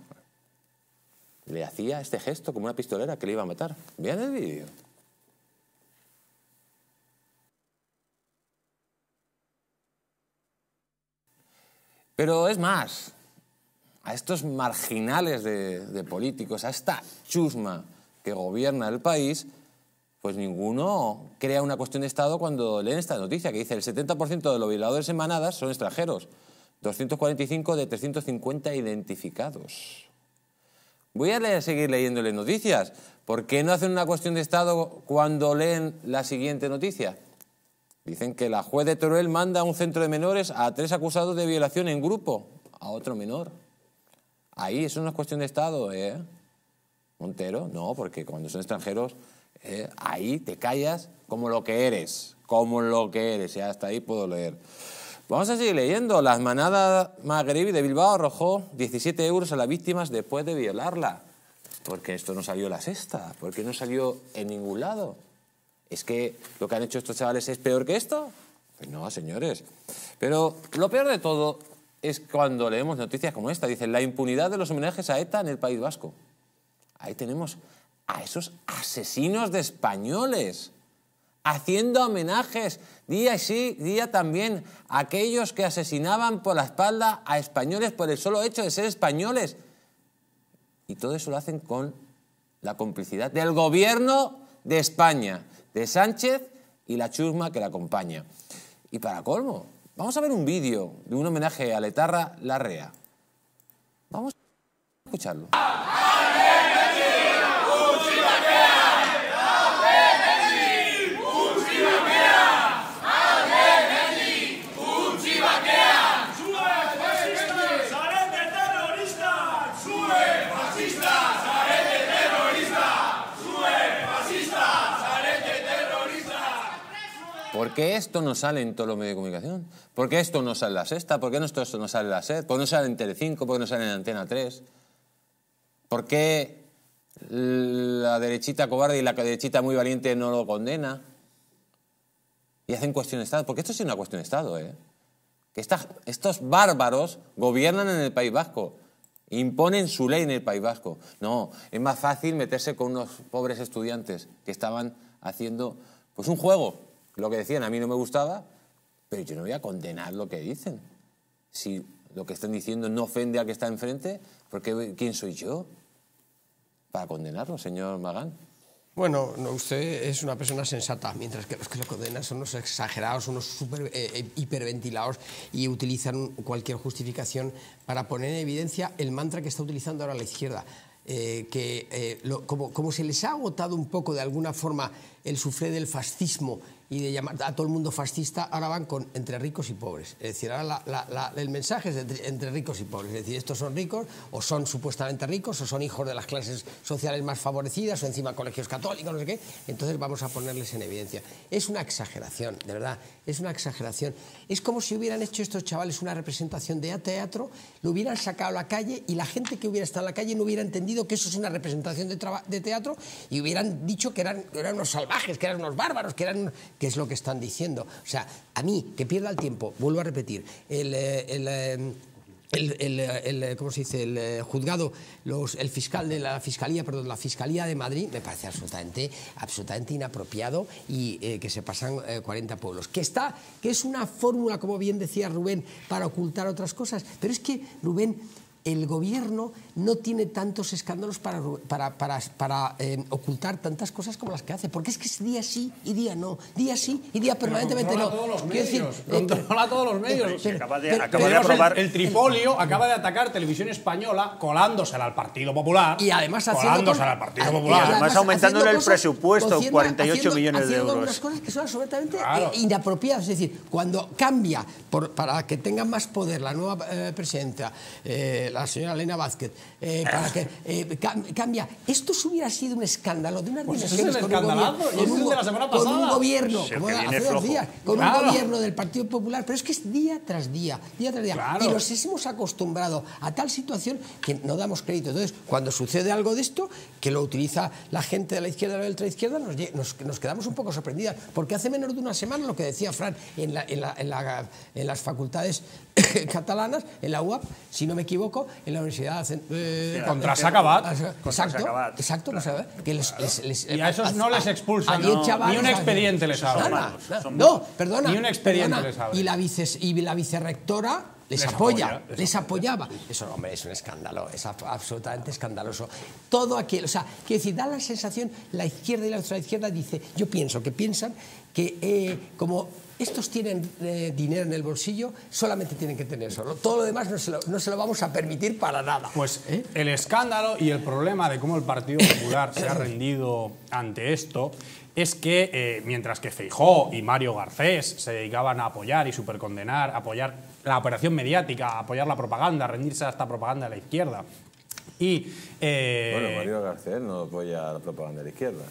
le hacía este gesto como una pistolera que le iba a matar. Vean el vídeo. Pero es más, a estos marginales de políticos, a esta chusma que gobierna el país, pues ninguno crea una cuestión de Estado cuando leen esta noticia que dice el 70% de los violadores en manadas son extranjeros, 245 de 350 identificados. Voy a seguir leyéndole noticias. ¿Por qué no hacen una cuestión de Estado cuando leen la siguiente noticia? Dicen que la juez de Teruel manda a un centro de menores a tres acusados de violación en grupo, a otro menor. Ahí eso no es cuestión de Estado, ¿eh? Montero, no, porque cuando son extranjeros, eh, ahí te callas como lo que eres, como lo que eres, y hasta ahí puedo leer. Vamos a seguir leyendo. La manada magrebí de Bilbao arrojó 17 euros a las víctimas después de violarla. Porque esto no salió la sexta, porque no salió en ningún lado. ¿Es que lo que han hecho estos chavales es peor que esto? Pues no, señores. Pero lo peor de todo es cuando leemos noticias como esta. Dicen, la impunidad de los homenajes a ETA en el País Vasco. Ahí tenemos a esos asesinos de españoles haciendo homenajes día y sí, día también a aquellos que asesinaban por la espalda a españoles por el solo hecho de ser españoles. Y todo eso lo hacen con la complicidad del gobierno de España, de Sánchez y la chusma que la acompaña. Y para colmo, vamos a ver un vídeo de un homenaje a Letarra Larrea. Vamos a escucharlo. Qué esto no sale en todos los medios de comunicación? ¿Por qué esto no sale en la Sexta? ¿Por qué esto no sale en la SER? ¿Por qué no sale en Telecinco? ¿Por qué no sale en Antena 3? ¿Por qué la derechita cobarde y la derechita muy valiente no lo condena? Y hacen cuestión de Estado. Porque esto sí es una cuestión de Estado, ¿eh? Que estos bárbaros gobiernan en el País Vasco. Imponen su ley en el País Vasco. No, es más fácil meterse con unos pobres estudiantes que estaban haciendo pues un juego. Lo que decían a mí no me gustaba, pero yo no voy a condenar lo que dicen. Si lo que están diciendo no ofende al que está enfrente, ¿por qué, ¿quién soy yo para condenarlo, señor Magán? Bueno, no, usted es una persona sensata, mientras que los que lo condenan son unos exagerados, unos super, eh, eh, hiperventilados y utilizan cualquier justificación para poner en evidencia el mantra que está utilizando ahora la izquierda. eh, que eh, lo- como, como se les ha agotado un poco de alguna forma el sufré del fascismo y de llamar a todo el mundo fascista, ahora van con entre ricos y pobres. Es decir, ahora el mensaje es entre, entre ricos y pobres. Es decir, estos son ricos o son supuestamente ricos o son hijos de las clases sociales más favorecidas o encima colegios católicos, no sé qué. Entonces vamos a ponerles en evidencia. Es una exageración, de verdad, es una exageración. Es como si hubieran hecho estos chavales una representación de teatro, lo hubieran sacado a la calle y la gente que hubiera estado en la calle no hubiera entendido que eso es una representación de, de teatro y hubieran dicho que eran, que eran unos salvajes, que eran unos bárbaros, que eran que es lo que están diciendo. O sea, a mí, que pierda el tiempo, vuelvo a repetir, el, eh, el, eh, el, el, el, eh, ¿cómo se dice? el juzgado, los, el fiscal de la fiscalía, perdón, la fiscalía de Madrid me parece absolutamente, absolutamente inapropiado y que se pasan eh, 40 pueblos. Que está, que es una fórmula, como bien decía Rubén, para ocultar otras cosas. Pero es que Rubén el gobierno no tiene tantos escándalos para, para, para, para, eh, ocultar tantas cosas como las que hace, porque es que es día sí y día no, día sí y día permanentemente controla no. todos los decir, medios, eh, controla todos los medios. pero- acaba de- pero- acaba de pero- aprobar- El, el Trifolio acaba de atacar Televisión Española colándosela al Partido Popular. Y además haciendo colándosela al Partido y Popular. Además, aumentándole haciendo el presupuesto, haciendo- 48 haciendo- millones de haciendo euros. algunas cosas que son absolutamente Claro. eh, inapropiadas. Es decir, cuando cambia, por- para que tenga más poder la nueva eh, presidenta, eh, la señora Elena Vázquez, eh, para que eh, cam- cambia. Esto hubiera sido un escándalo de unas Pues es el con un escandalazo, con un de la go- semana con un pasada. gobierno, Sí, el como que hace viene dos flojo. días, con Claro. un gobierno del Partido Popular, pero es que es día tras día, día tras día. Claro. Y nos hemos acostumbrado a tal situación que no damos crédito. Entonces, cuando sucede algo de esto, que lo utiliza la gente de la izquierda o de la ultraizquierda, nos, nos, nos quedamos un poco sorprendidas. Porque hace menos de una semana, lo que decía Fran, en, la- en la- en la- en las facultades catalanas, en la UAP, si no me equivoco, en la Universidad... eh, Contra Sacabat. Exacto, exacto. pues, que les- les- les- Y a esos no les expulsan, no. chavales, Ni un expediente les abre. Nada, nada. No, perdona. Ni un expediente perdona. les abre. Y la, vice, y la vicerrectora les, Les apoya, apoya, les apoyaba. Eso, hombre, es un escándalo, es ab- absolutamente escandaloso. Todo aquel, o sea, quiero decir, da la sensación, la izquierda y la ultraizquierda dice, yo pienso que piensan que eh, como estos tienen eh, dinero en el bolsillo, solamente tienen que tener eso. ¿no? Todo lo demás no se lo, no se lo vamos a permitir para nada. Pues ¿Eh? el escándalo y el problema de cómo el Partido Popular se ha rendido ante esto es que eh, mientras que Feijó y Mario Garcés se dedicaban a apoyar y supercondenar, apoyar la operación mediática, apoyar la propaganda, rendirse a esta propaganda de la izquierda. Y eh, Bueno, Mario Garcés no apoya la propaganda de la izquierda.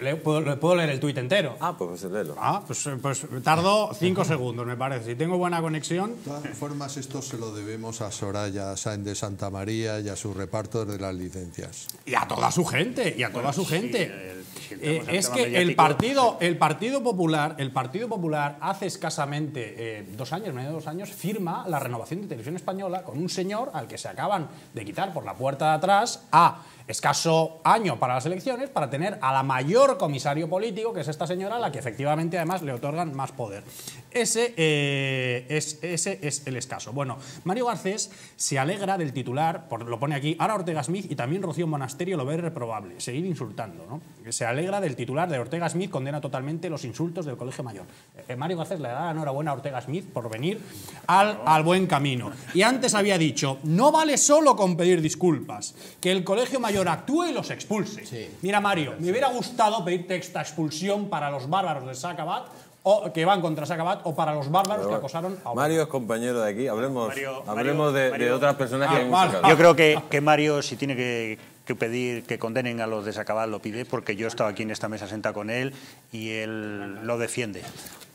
le, puedo, le puedo leer el tuit entero. Ah, pues léelo. Ah, pues, pues tardó cinco segundos, me parece. Si tengo buena conexión. De todas formas, esto se lo debemos a Soraya Sáenz de Santa María y a su reparto de las licencias. Y a toda su gente, y a toda su gente. el- si Eh, es que el partido, el partido Popular, el Partido Popular hace escasamente eh, dos años, medio de dos años, firma la renovación de Televisión Española con un señor al que se acaban de quitar por la puerta de atrás a escaso año para las elecciones para tener a la mayor comisario político, que es esta señora, a la que efectivamente además le otorgan más poder. Ese, eh, es, ese es el escaso. Bueno, Mario Garcés se alegra del titular, por- lo pone aquí, ahora Ortega Smith y también Rocío Monasterio lo ve reprobable, seguir insultando. ¿no? Se alegra del titular de Ortega Smith, condena totalmente los insultos del Colegio Mayor. Eh, Mario Garcés le da la enhorabuena a Ortega Smith por venir al, al buen camino. Y antes había dicho, no vale solo con pedir disculpas, que el Colegio Mayor actúe y los expulse. Mira Mario, me hubiera gustado pedirte esta expulsión para los bárbaros de Sacabat, o que van contra Sacabat, o para los bárbaros que acosaron a Mario es compañero de aquí. Hablemos, Mario- hablemos de, de Mario- otras personas que Ah, han vale. Yo creo que, que Mario, si tiene que, que pedir que condenen a los de Sacabal, lo pide, porque yo he estado aquí en esta mesa sentado con él y él lo defiende.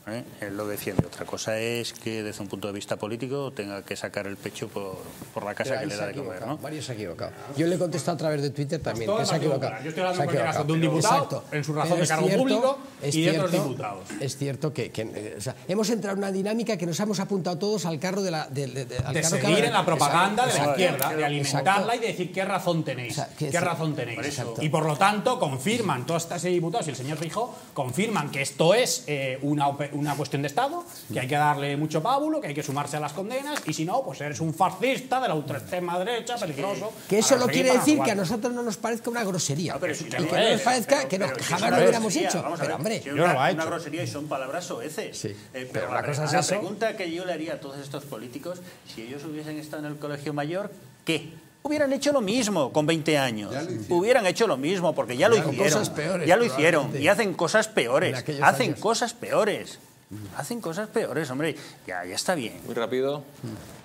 ¿eh? Él lo defiende. Otra cosa es que desde un punto de vista político tenga que sacar el pecho por, por la casa Pero que le da de comer. ¿no? Mario se ha equivocado. Yo le he contestado a través de Twitter también, que el se ha equivocado. Yo estoy hablando en caso de un diputado, en su razón Pero de es cargo público, es y de otros cierto- diputados. Es cierto que, que, eh, o sea, hemos entrado en una dinámica que nos hemos apuntado todos al carro de la... De, de- de- al de carro que seguir habla- en la propaganda de la Exacto, izquierda, exacto, de alimentarla exacto. y de decir qué razón tenéis. Qué razón tenéis. Por eso. Y por lo tanto confirman, todas estas diputados y el señor Fijo confirman que esto es eh, una, ope- una cuestión de Estado, que hay que darle mucho pábulo, que hay que sumarse a las condenas, y si no, pues eres un fascista de la ultraextrema derecha, peligroso. Que eso no quiere decir que a nosotros no nos parezca una grosería. pero si y que no es, nos parezca pero- que no, pero jamás lo hubiéramos grosería, hecho. vamos a Pero ver, hombre, Yo no una, lo ha una hecho. grosería y son palabras soeces. Sí, Eh, pero pero la cosa es la pregunta que yo le haría a todos estos políticos, si ellos hubiesen estado en el colegio mayor, ¿qué? Hubieran hecho lo mismo con 20 años. Hubieran hecho lo mismo porque ya lo hicieron. cosas peores, ya lo hicieron y hacen cosas peores. Hacen años. cosas peores. Hacen cosas peores, hombre. Ya, ya está bien. Muy rápido.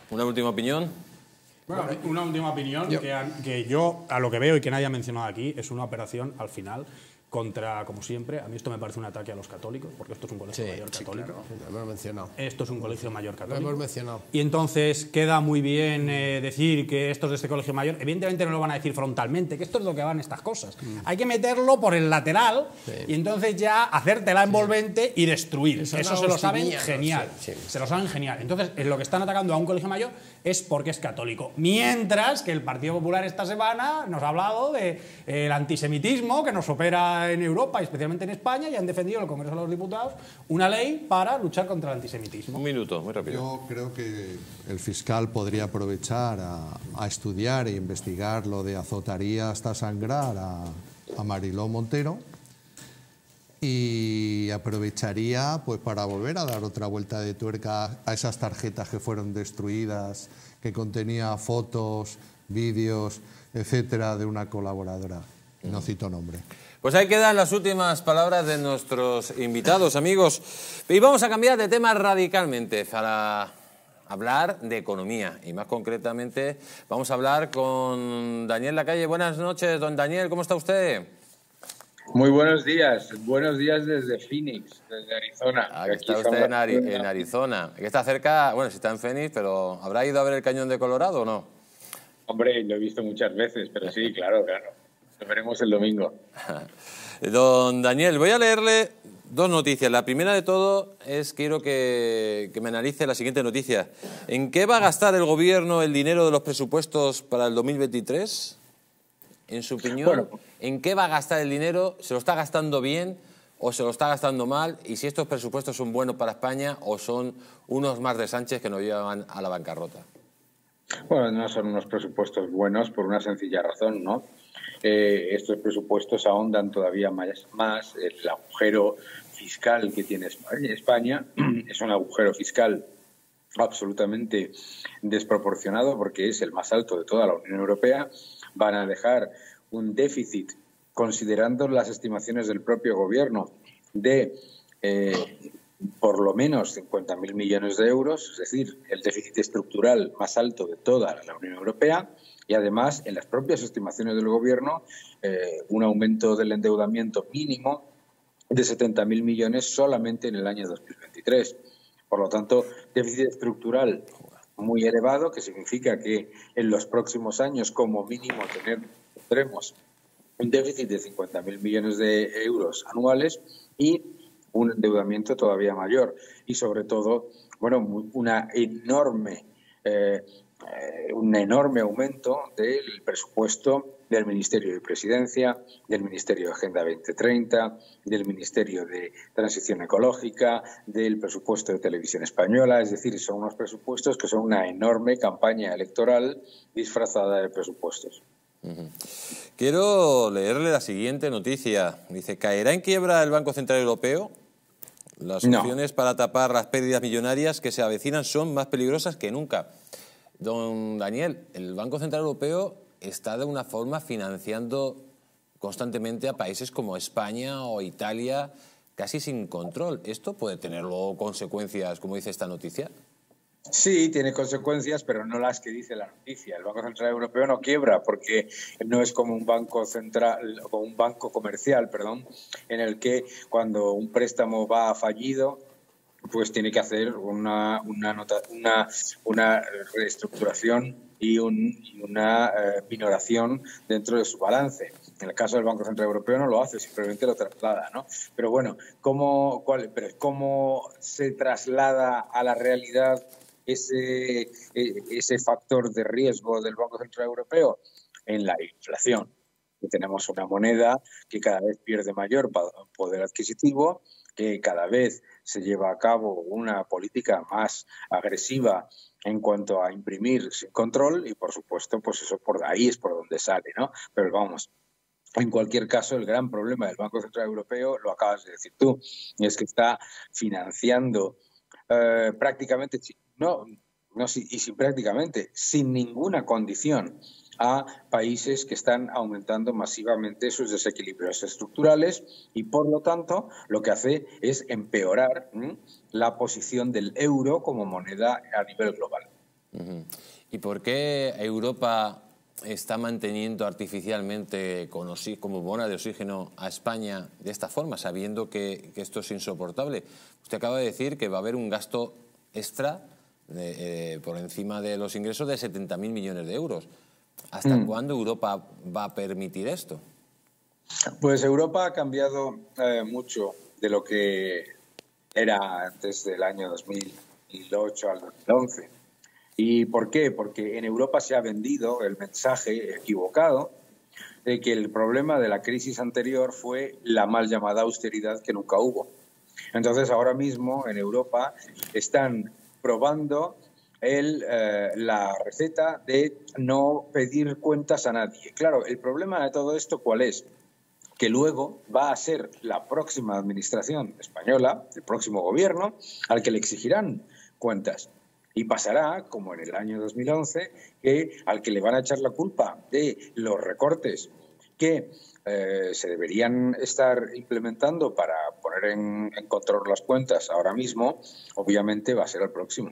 Una última opinión. Bueno, una última opinión Yo- que, a- que yo, a lo que veo y que nadie ha mencionado aquí, es una operación al final contra, como siempre, a mí esto me parece un ataque a los católicos, porque esto es un colegio Sí, mayor sí, católico. Lo hemos mencionado. Esto es un colegio mayor Lo católico. hemos mencionado. Y entonces queda muy bien eh, decir que estos de este colegio mayor, evidentemente no lo van a decir frontalmente, que esto es lo que van estas cosas. Hay que meterlo por el lateral Mm. Sí. y entonces ya hacértela envolvente y destruir. Eso Eso, es se lo saben genial. Se lo saben genial. Entonces, en lo que están atacando a un colegio mayor es porque es católico. Mientras que el Partido Popular esta semana nos ha hablado del antisemitismo que nos opera en Europa, y especialmente en España, y han defendido en el Congreso de los Diputados una ley para luchar contra el antisemitismo. Un minuto, muy rápido. Yo creo que el fiscal podría aprovechar a, a estudiar e investigar lo de azotaría hasta sangrar a, a Mariló Montero y aprovecharía pues para volver a dar otra vuelta de tuerca a esas tarjetas que fueron destruidas, que contenía fotos, vídeos, etcétera, de una colaboradora. No cito nombre. Pues ahí quedan las últimas palabras de nuestros invitados, amigos. Y vamos a cambiar de tema radicalmente para hablar de economía. Y más concretamente, vamos a hablar con Daniel Lacalle. Buenas noches, don Daniel, ¿cómo está usted? Muy buenos días, buenos días desde Phoenix, desde Arizona. Aquí está usted en, Ari- en Arizona, que está cerca, bueno, si está en Phoenix, pero ¿habrá ido a ver el cañón de Colorado o no? Hombre, lo he visto muchas veces, pero sí, claro, claro. Lo veremos el domingo. Don Daniel, voy a leerle dos noticias. La primera de todo es, quiero que, que me analice la siguiente noticia. ¿En qué va a gastar el gobierno el dinero de los presupuestos para el 2023? En su opinión, Bueno. ¿en qué va a gastar el dinero? ¿Se lo está gastando bien o se lo está gastando mal? Y si estos presupuestos son buenos para España o son unos más de Sánchez que nos llevan a la bancarrota. Bueno, no son unos presupuestos buenos por una sencilla razón, ¿no? Estos presupuestos ahondan todavía más, el agujero fiscal que tiene España. España. Es un agujero fiscal absolutamente desproporcionado porque es el más alto de toda la Unión Europea. Van a dejar un déficit, considerando las estimaciones del propio gobierno, de eh, por lo menos 50.000 millones de euros, es decir, el déficit estructural más alto de toda la Unión Europea. Y además, en las propias estimaciones del gobierno, eh, un aumento del endeudamiento mínimo de 70.000 millones solamente en el año 2023. Por lo tanto, déficit estructural muy elevado, que significa que en los próximos años, como mínimo, tendremos un déficit de 50.000 millones de euros anuales y un endeudamiento todavía mayor. Y sobre todo, bueno, una enorme, eh, eh, un enorme aumento del presupuesto del Ministerio de Presidencia, del Ministerio de Agenda 2030, del Ministerio de Transición Ecológica, del presupuesto de Televisión Española. Es decir, son unos presupuestos que son una enorme campaña electoral disfrazada de presupuestos. Quiero leerle la siguiente noticia. Dice, ¿caerá en quiebra el Banco Central Europeo? Las No. opciones para tapar las pérdidas millonarias que se avecinan son más peligrosas que nunca. Don Daniel, el Banco Central Europeo está de alguna forma financiando constantemente a países como España o Italia casi sin control. ¿Esto puede tener luego consecuencias, como dice esta noticia? Sí, tiene consecuencias, pero no las que dice la noticia. El Banco Central Europeo no quiebra porque no es como un banco central, como un banco comercial, perdón, en el que cuando un préstamo va fallido, pues tiene que hacer una una nota- una, una reestructuración y, un- y una eh, minoración dentro de su balance. En el caso del Banco Central Europeo no lo hace, simplemente lo traslada, ¿no? Pero bueno, ¿cómo, cuál, pero ¿cómo se traslada a la realidad ese, eh, ese factor de riesgo del Banco Central Europeo? En la inflación. Que tenemos una moneda que cada vez pierde mayor poder adquisitivo, que cada vez se lleva a cabo una política más agresiva en cuanto a imprimir sin control y por supuesto pues eso por ahí es por donde sale, ¿no? Pero vamos, en cualquier caso, el gran problema del Banco Central Europeo, lo acabas de decir tú, es que está financiando eh, prácticamente, no, no, y sin prácticamente, sin ninguna condición a países que están aumentando masivamente sus desequilibrios estructurales y por lo tanto lo que hace es empeorar la posición del euro como moneda a nivel global. ¿Y por qué Europa está manteniendo artificialmente como bomba de oxígeno a España de esta forma, sabiendo que, esto es insoportable? Usted acaba de decir que va a haber un gasto extra eh, por encima de los ingresos de 70.000 millones de euros. ¿Hasta Mm. cuándo Europa va a permitir esto? Pues Europa ha cambiado eh, mucho de lo que era antes del año 2008 al 2011. ¿Y por qué? Porque en Europa se ha vendido el mensaje equivocado de que el problema de la crisis anterior fue la mal llamada austeridad que nunca hubo. Entonces, ahora mismo en Europa están probando el, eh, la receta de no pedir cuentas a nadie. Claro, el problema de todo esto, ¿cuál es? que luego va a ser la próxima administración española, el próximo gobierno, al que le exigirán cuentas. Y pasará, como en el año 2011, que al que le van a echar la culpa de los recortes que eh, se deberían estar implementando para poner en, en, control las cuentas ahora mismo, obviamente va a ser el próximo.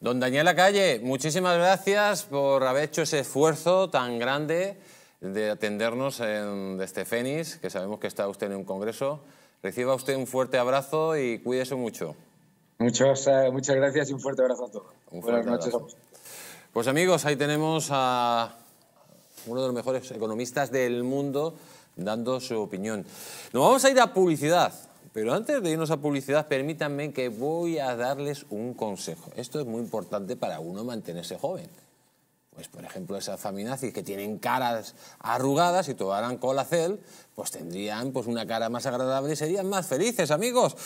Don Daniela Calle, muchísimas gracias por haber hecho ese esfuerzo tan grande de atendernos en, desde Fénix, que sabemos que está usted en un congreso. Reciba usted un fuerte abrazo y cuídese mucho. Muchas, eh, muchas gracias y un fuerte abrazo a todos. Buenas noches. Abrazo. Pues amigos, ahí tenemos a uno de los mejores economistas del mundo dando su opinión. Nos vamos a ir a publicidad, pero antes de irnos a publicidad, permítanme que voy a darles un consejo. Esto es muy importante para uno mantenerse joven. Pues, por ejemplo, esas feminazis que tienen caras arrugadas y tomaran colacel, pues tendrían pues, una cara más agradable y serían más felices, amigos.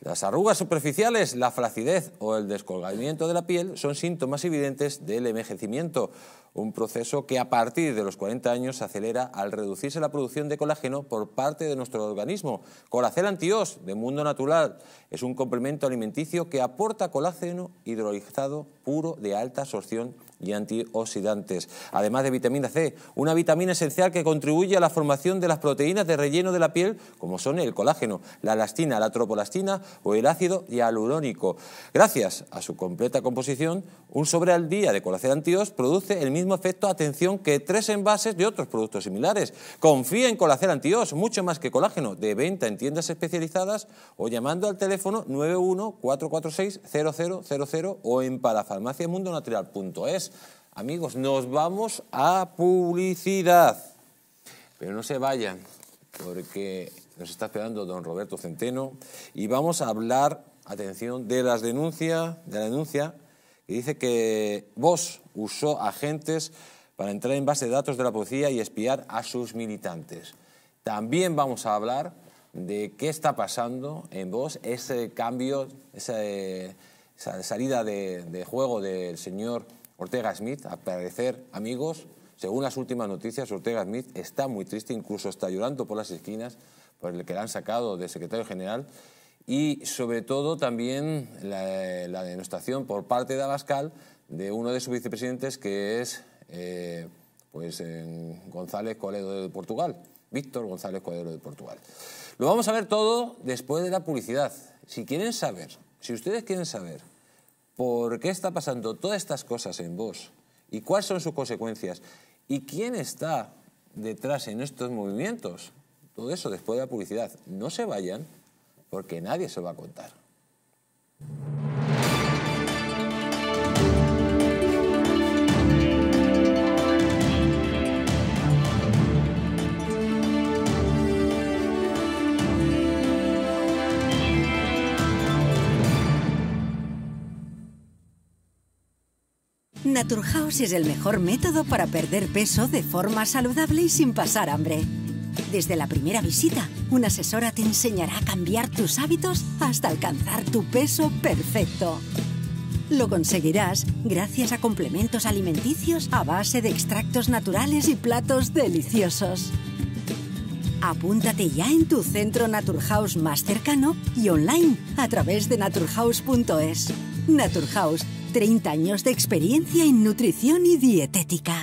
Las arrugas superficiales, la flacidez o el descolgamiento de la piel son síntomas evidentes del envejecimiento, un proceso que a partir de los 40 años se acelera al reducirse la producción de colágeno por parte de nuestro organismo. Colacel Antios, de Mundo Natural, es un complemento alimenticio que aporta colágeno hidrolizado puro de alta absorción y antioxidantes, además de vitamina C, una vitamina esencial que contribuye a la formación de las proteínas de relleno de la piel, como son el colágeno, la elastina, la tropolastina o el ácido hialurónico. Gracias a su completa composición, un sobre al día de colacel antios produce el mismo efecto, atención, que tres envases de otros productos similares. Confía en colacel antios, mucho más que colágeno, de venta en tiendas especializadas o llamando al teléfono 91 446 0000 o en parafarmaciamundonatural.es. Amigos, nos vamos a publicidad. Pero no se vayan, porque nos está esperando don Roberto Centeno y vamos a hablar, atención, de las denuncias, de la denuncia que dice que Vox usó agentes para entrar en base de datos de la policía y espiar a sus militantes. También vamos a hablar de qué está pasando en Vox, ese cambio, esa, salida de, de juego del señor Ortega Smith, a parecer, amigos, según las últimas noticias, Ortega Smith está muy triste, incluso está llorando por las esquinas por el que le han sacado de secretario general y sobre todo también la, la denostación por parte de Abascal de uno de sus vicepresidentes que es eh, pues, González Coledo de Portugal, Víctor González Coledo de Portugal. Lo vamos a ver todo después de la publicidad. Si quieren saber, si ustedes quieren saber por qué está pasando todas estas cosas en vos y cuáles son sus consecuencias y quién está detrás en estos movimientos, todo eso después de la publicidad. No se vayan porque nadie se va a contar. Naturhaus es el mejor método para perder peso de forma saludable y sin pasar hambre. Desde la primera visita, una asesora te enseñará a cambiar tus hábitos hasta alcanzar tu peso perfecto. Lo conseguirás gracias a complementos alimenticios a base de extractos naturales y platos deliciosos. Apúntate ya en tu centro Naturhaus más cercano y online a través de naturhaus.es. Naturhaus, 30 años de experiencia en nutrición y dietética.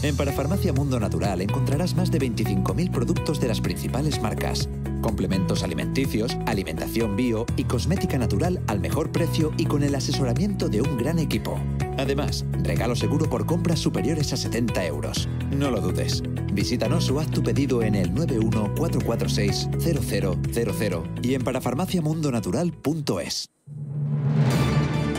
En Parafarmacia Mundo Natural encontrarás más de 25.000 productos de las principales marcas, complementos alimenticios, alimentación bio y cosmética natural al mejor precio y con el asesoramiento de un gran equipo. Además, regalo seguro por compras superiores a 70 euros. No lo dudes. Visítanos o haz tu pedido en el 914460000 y en parafarmaciamundonatural.es.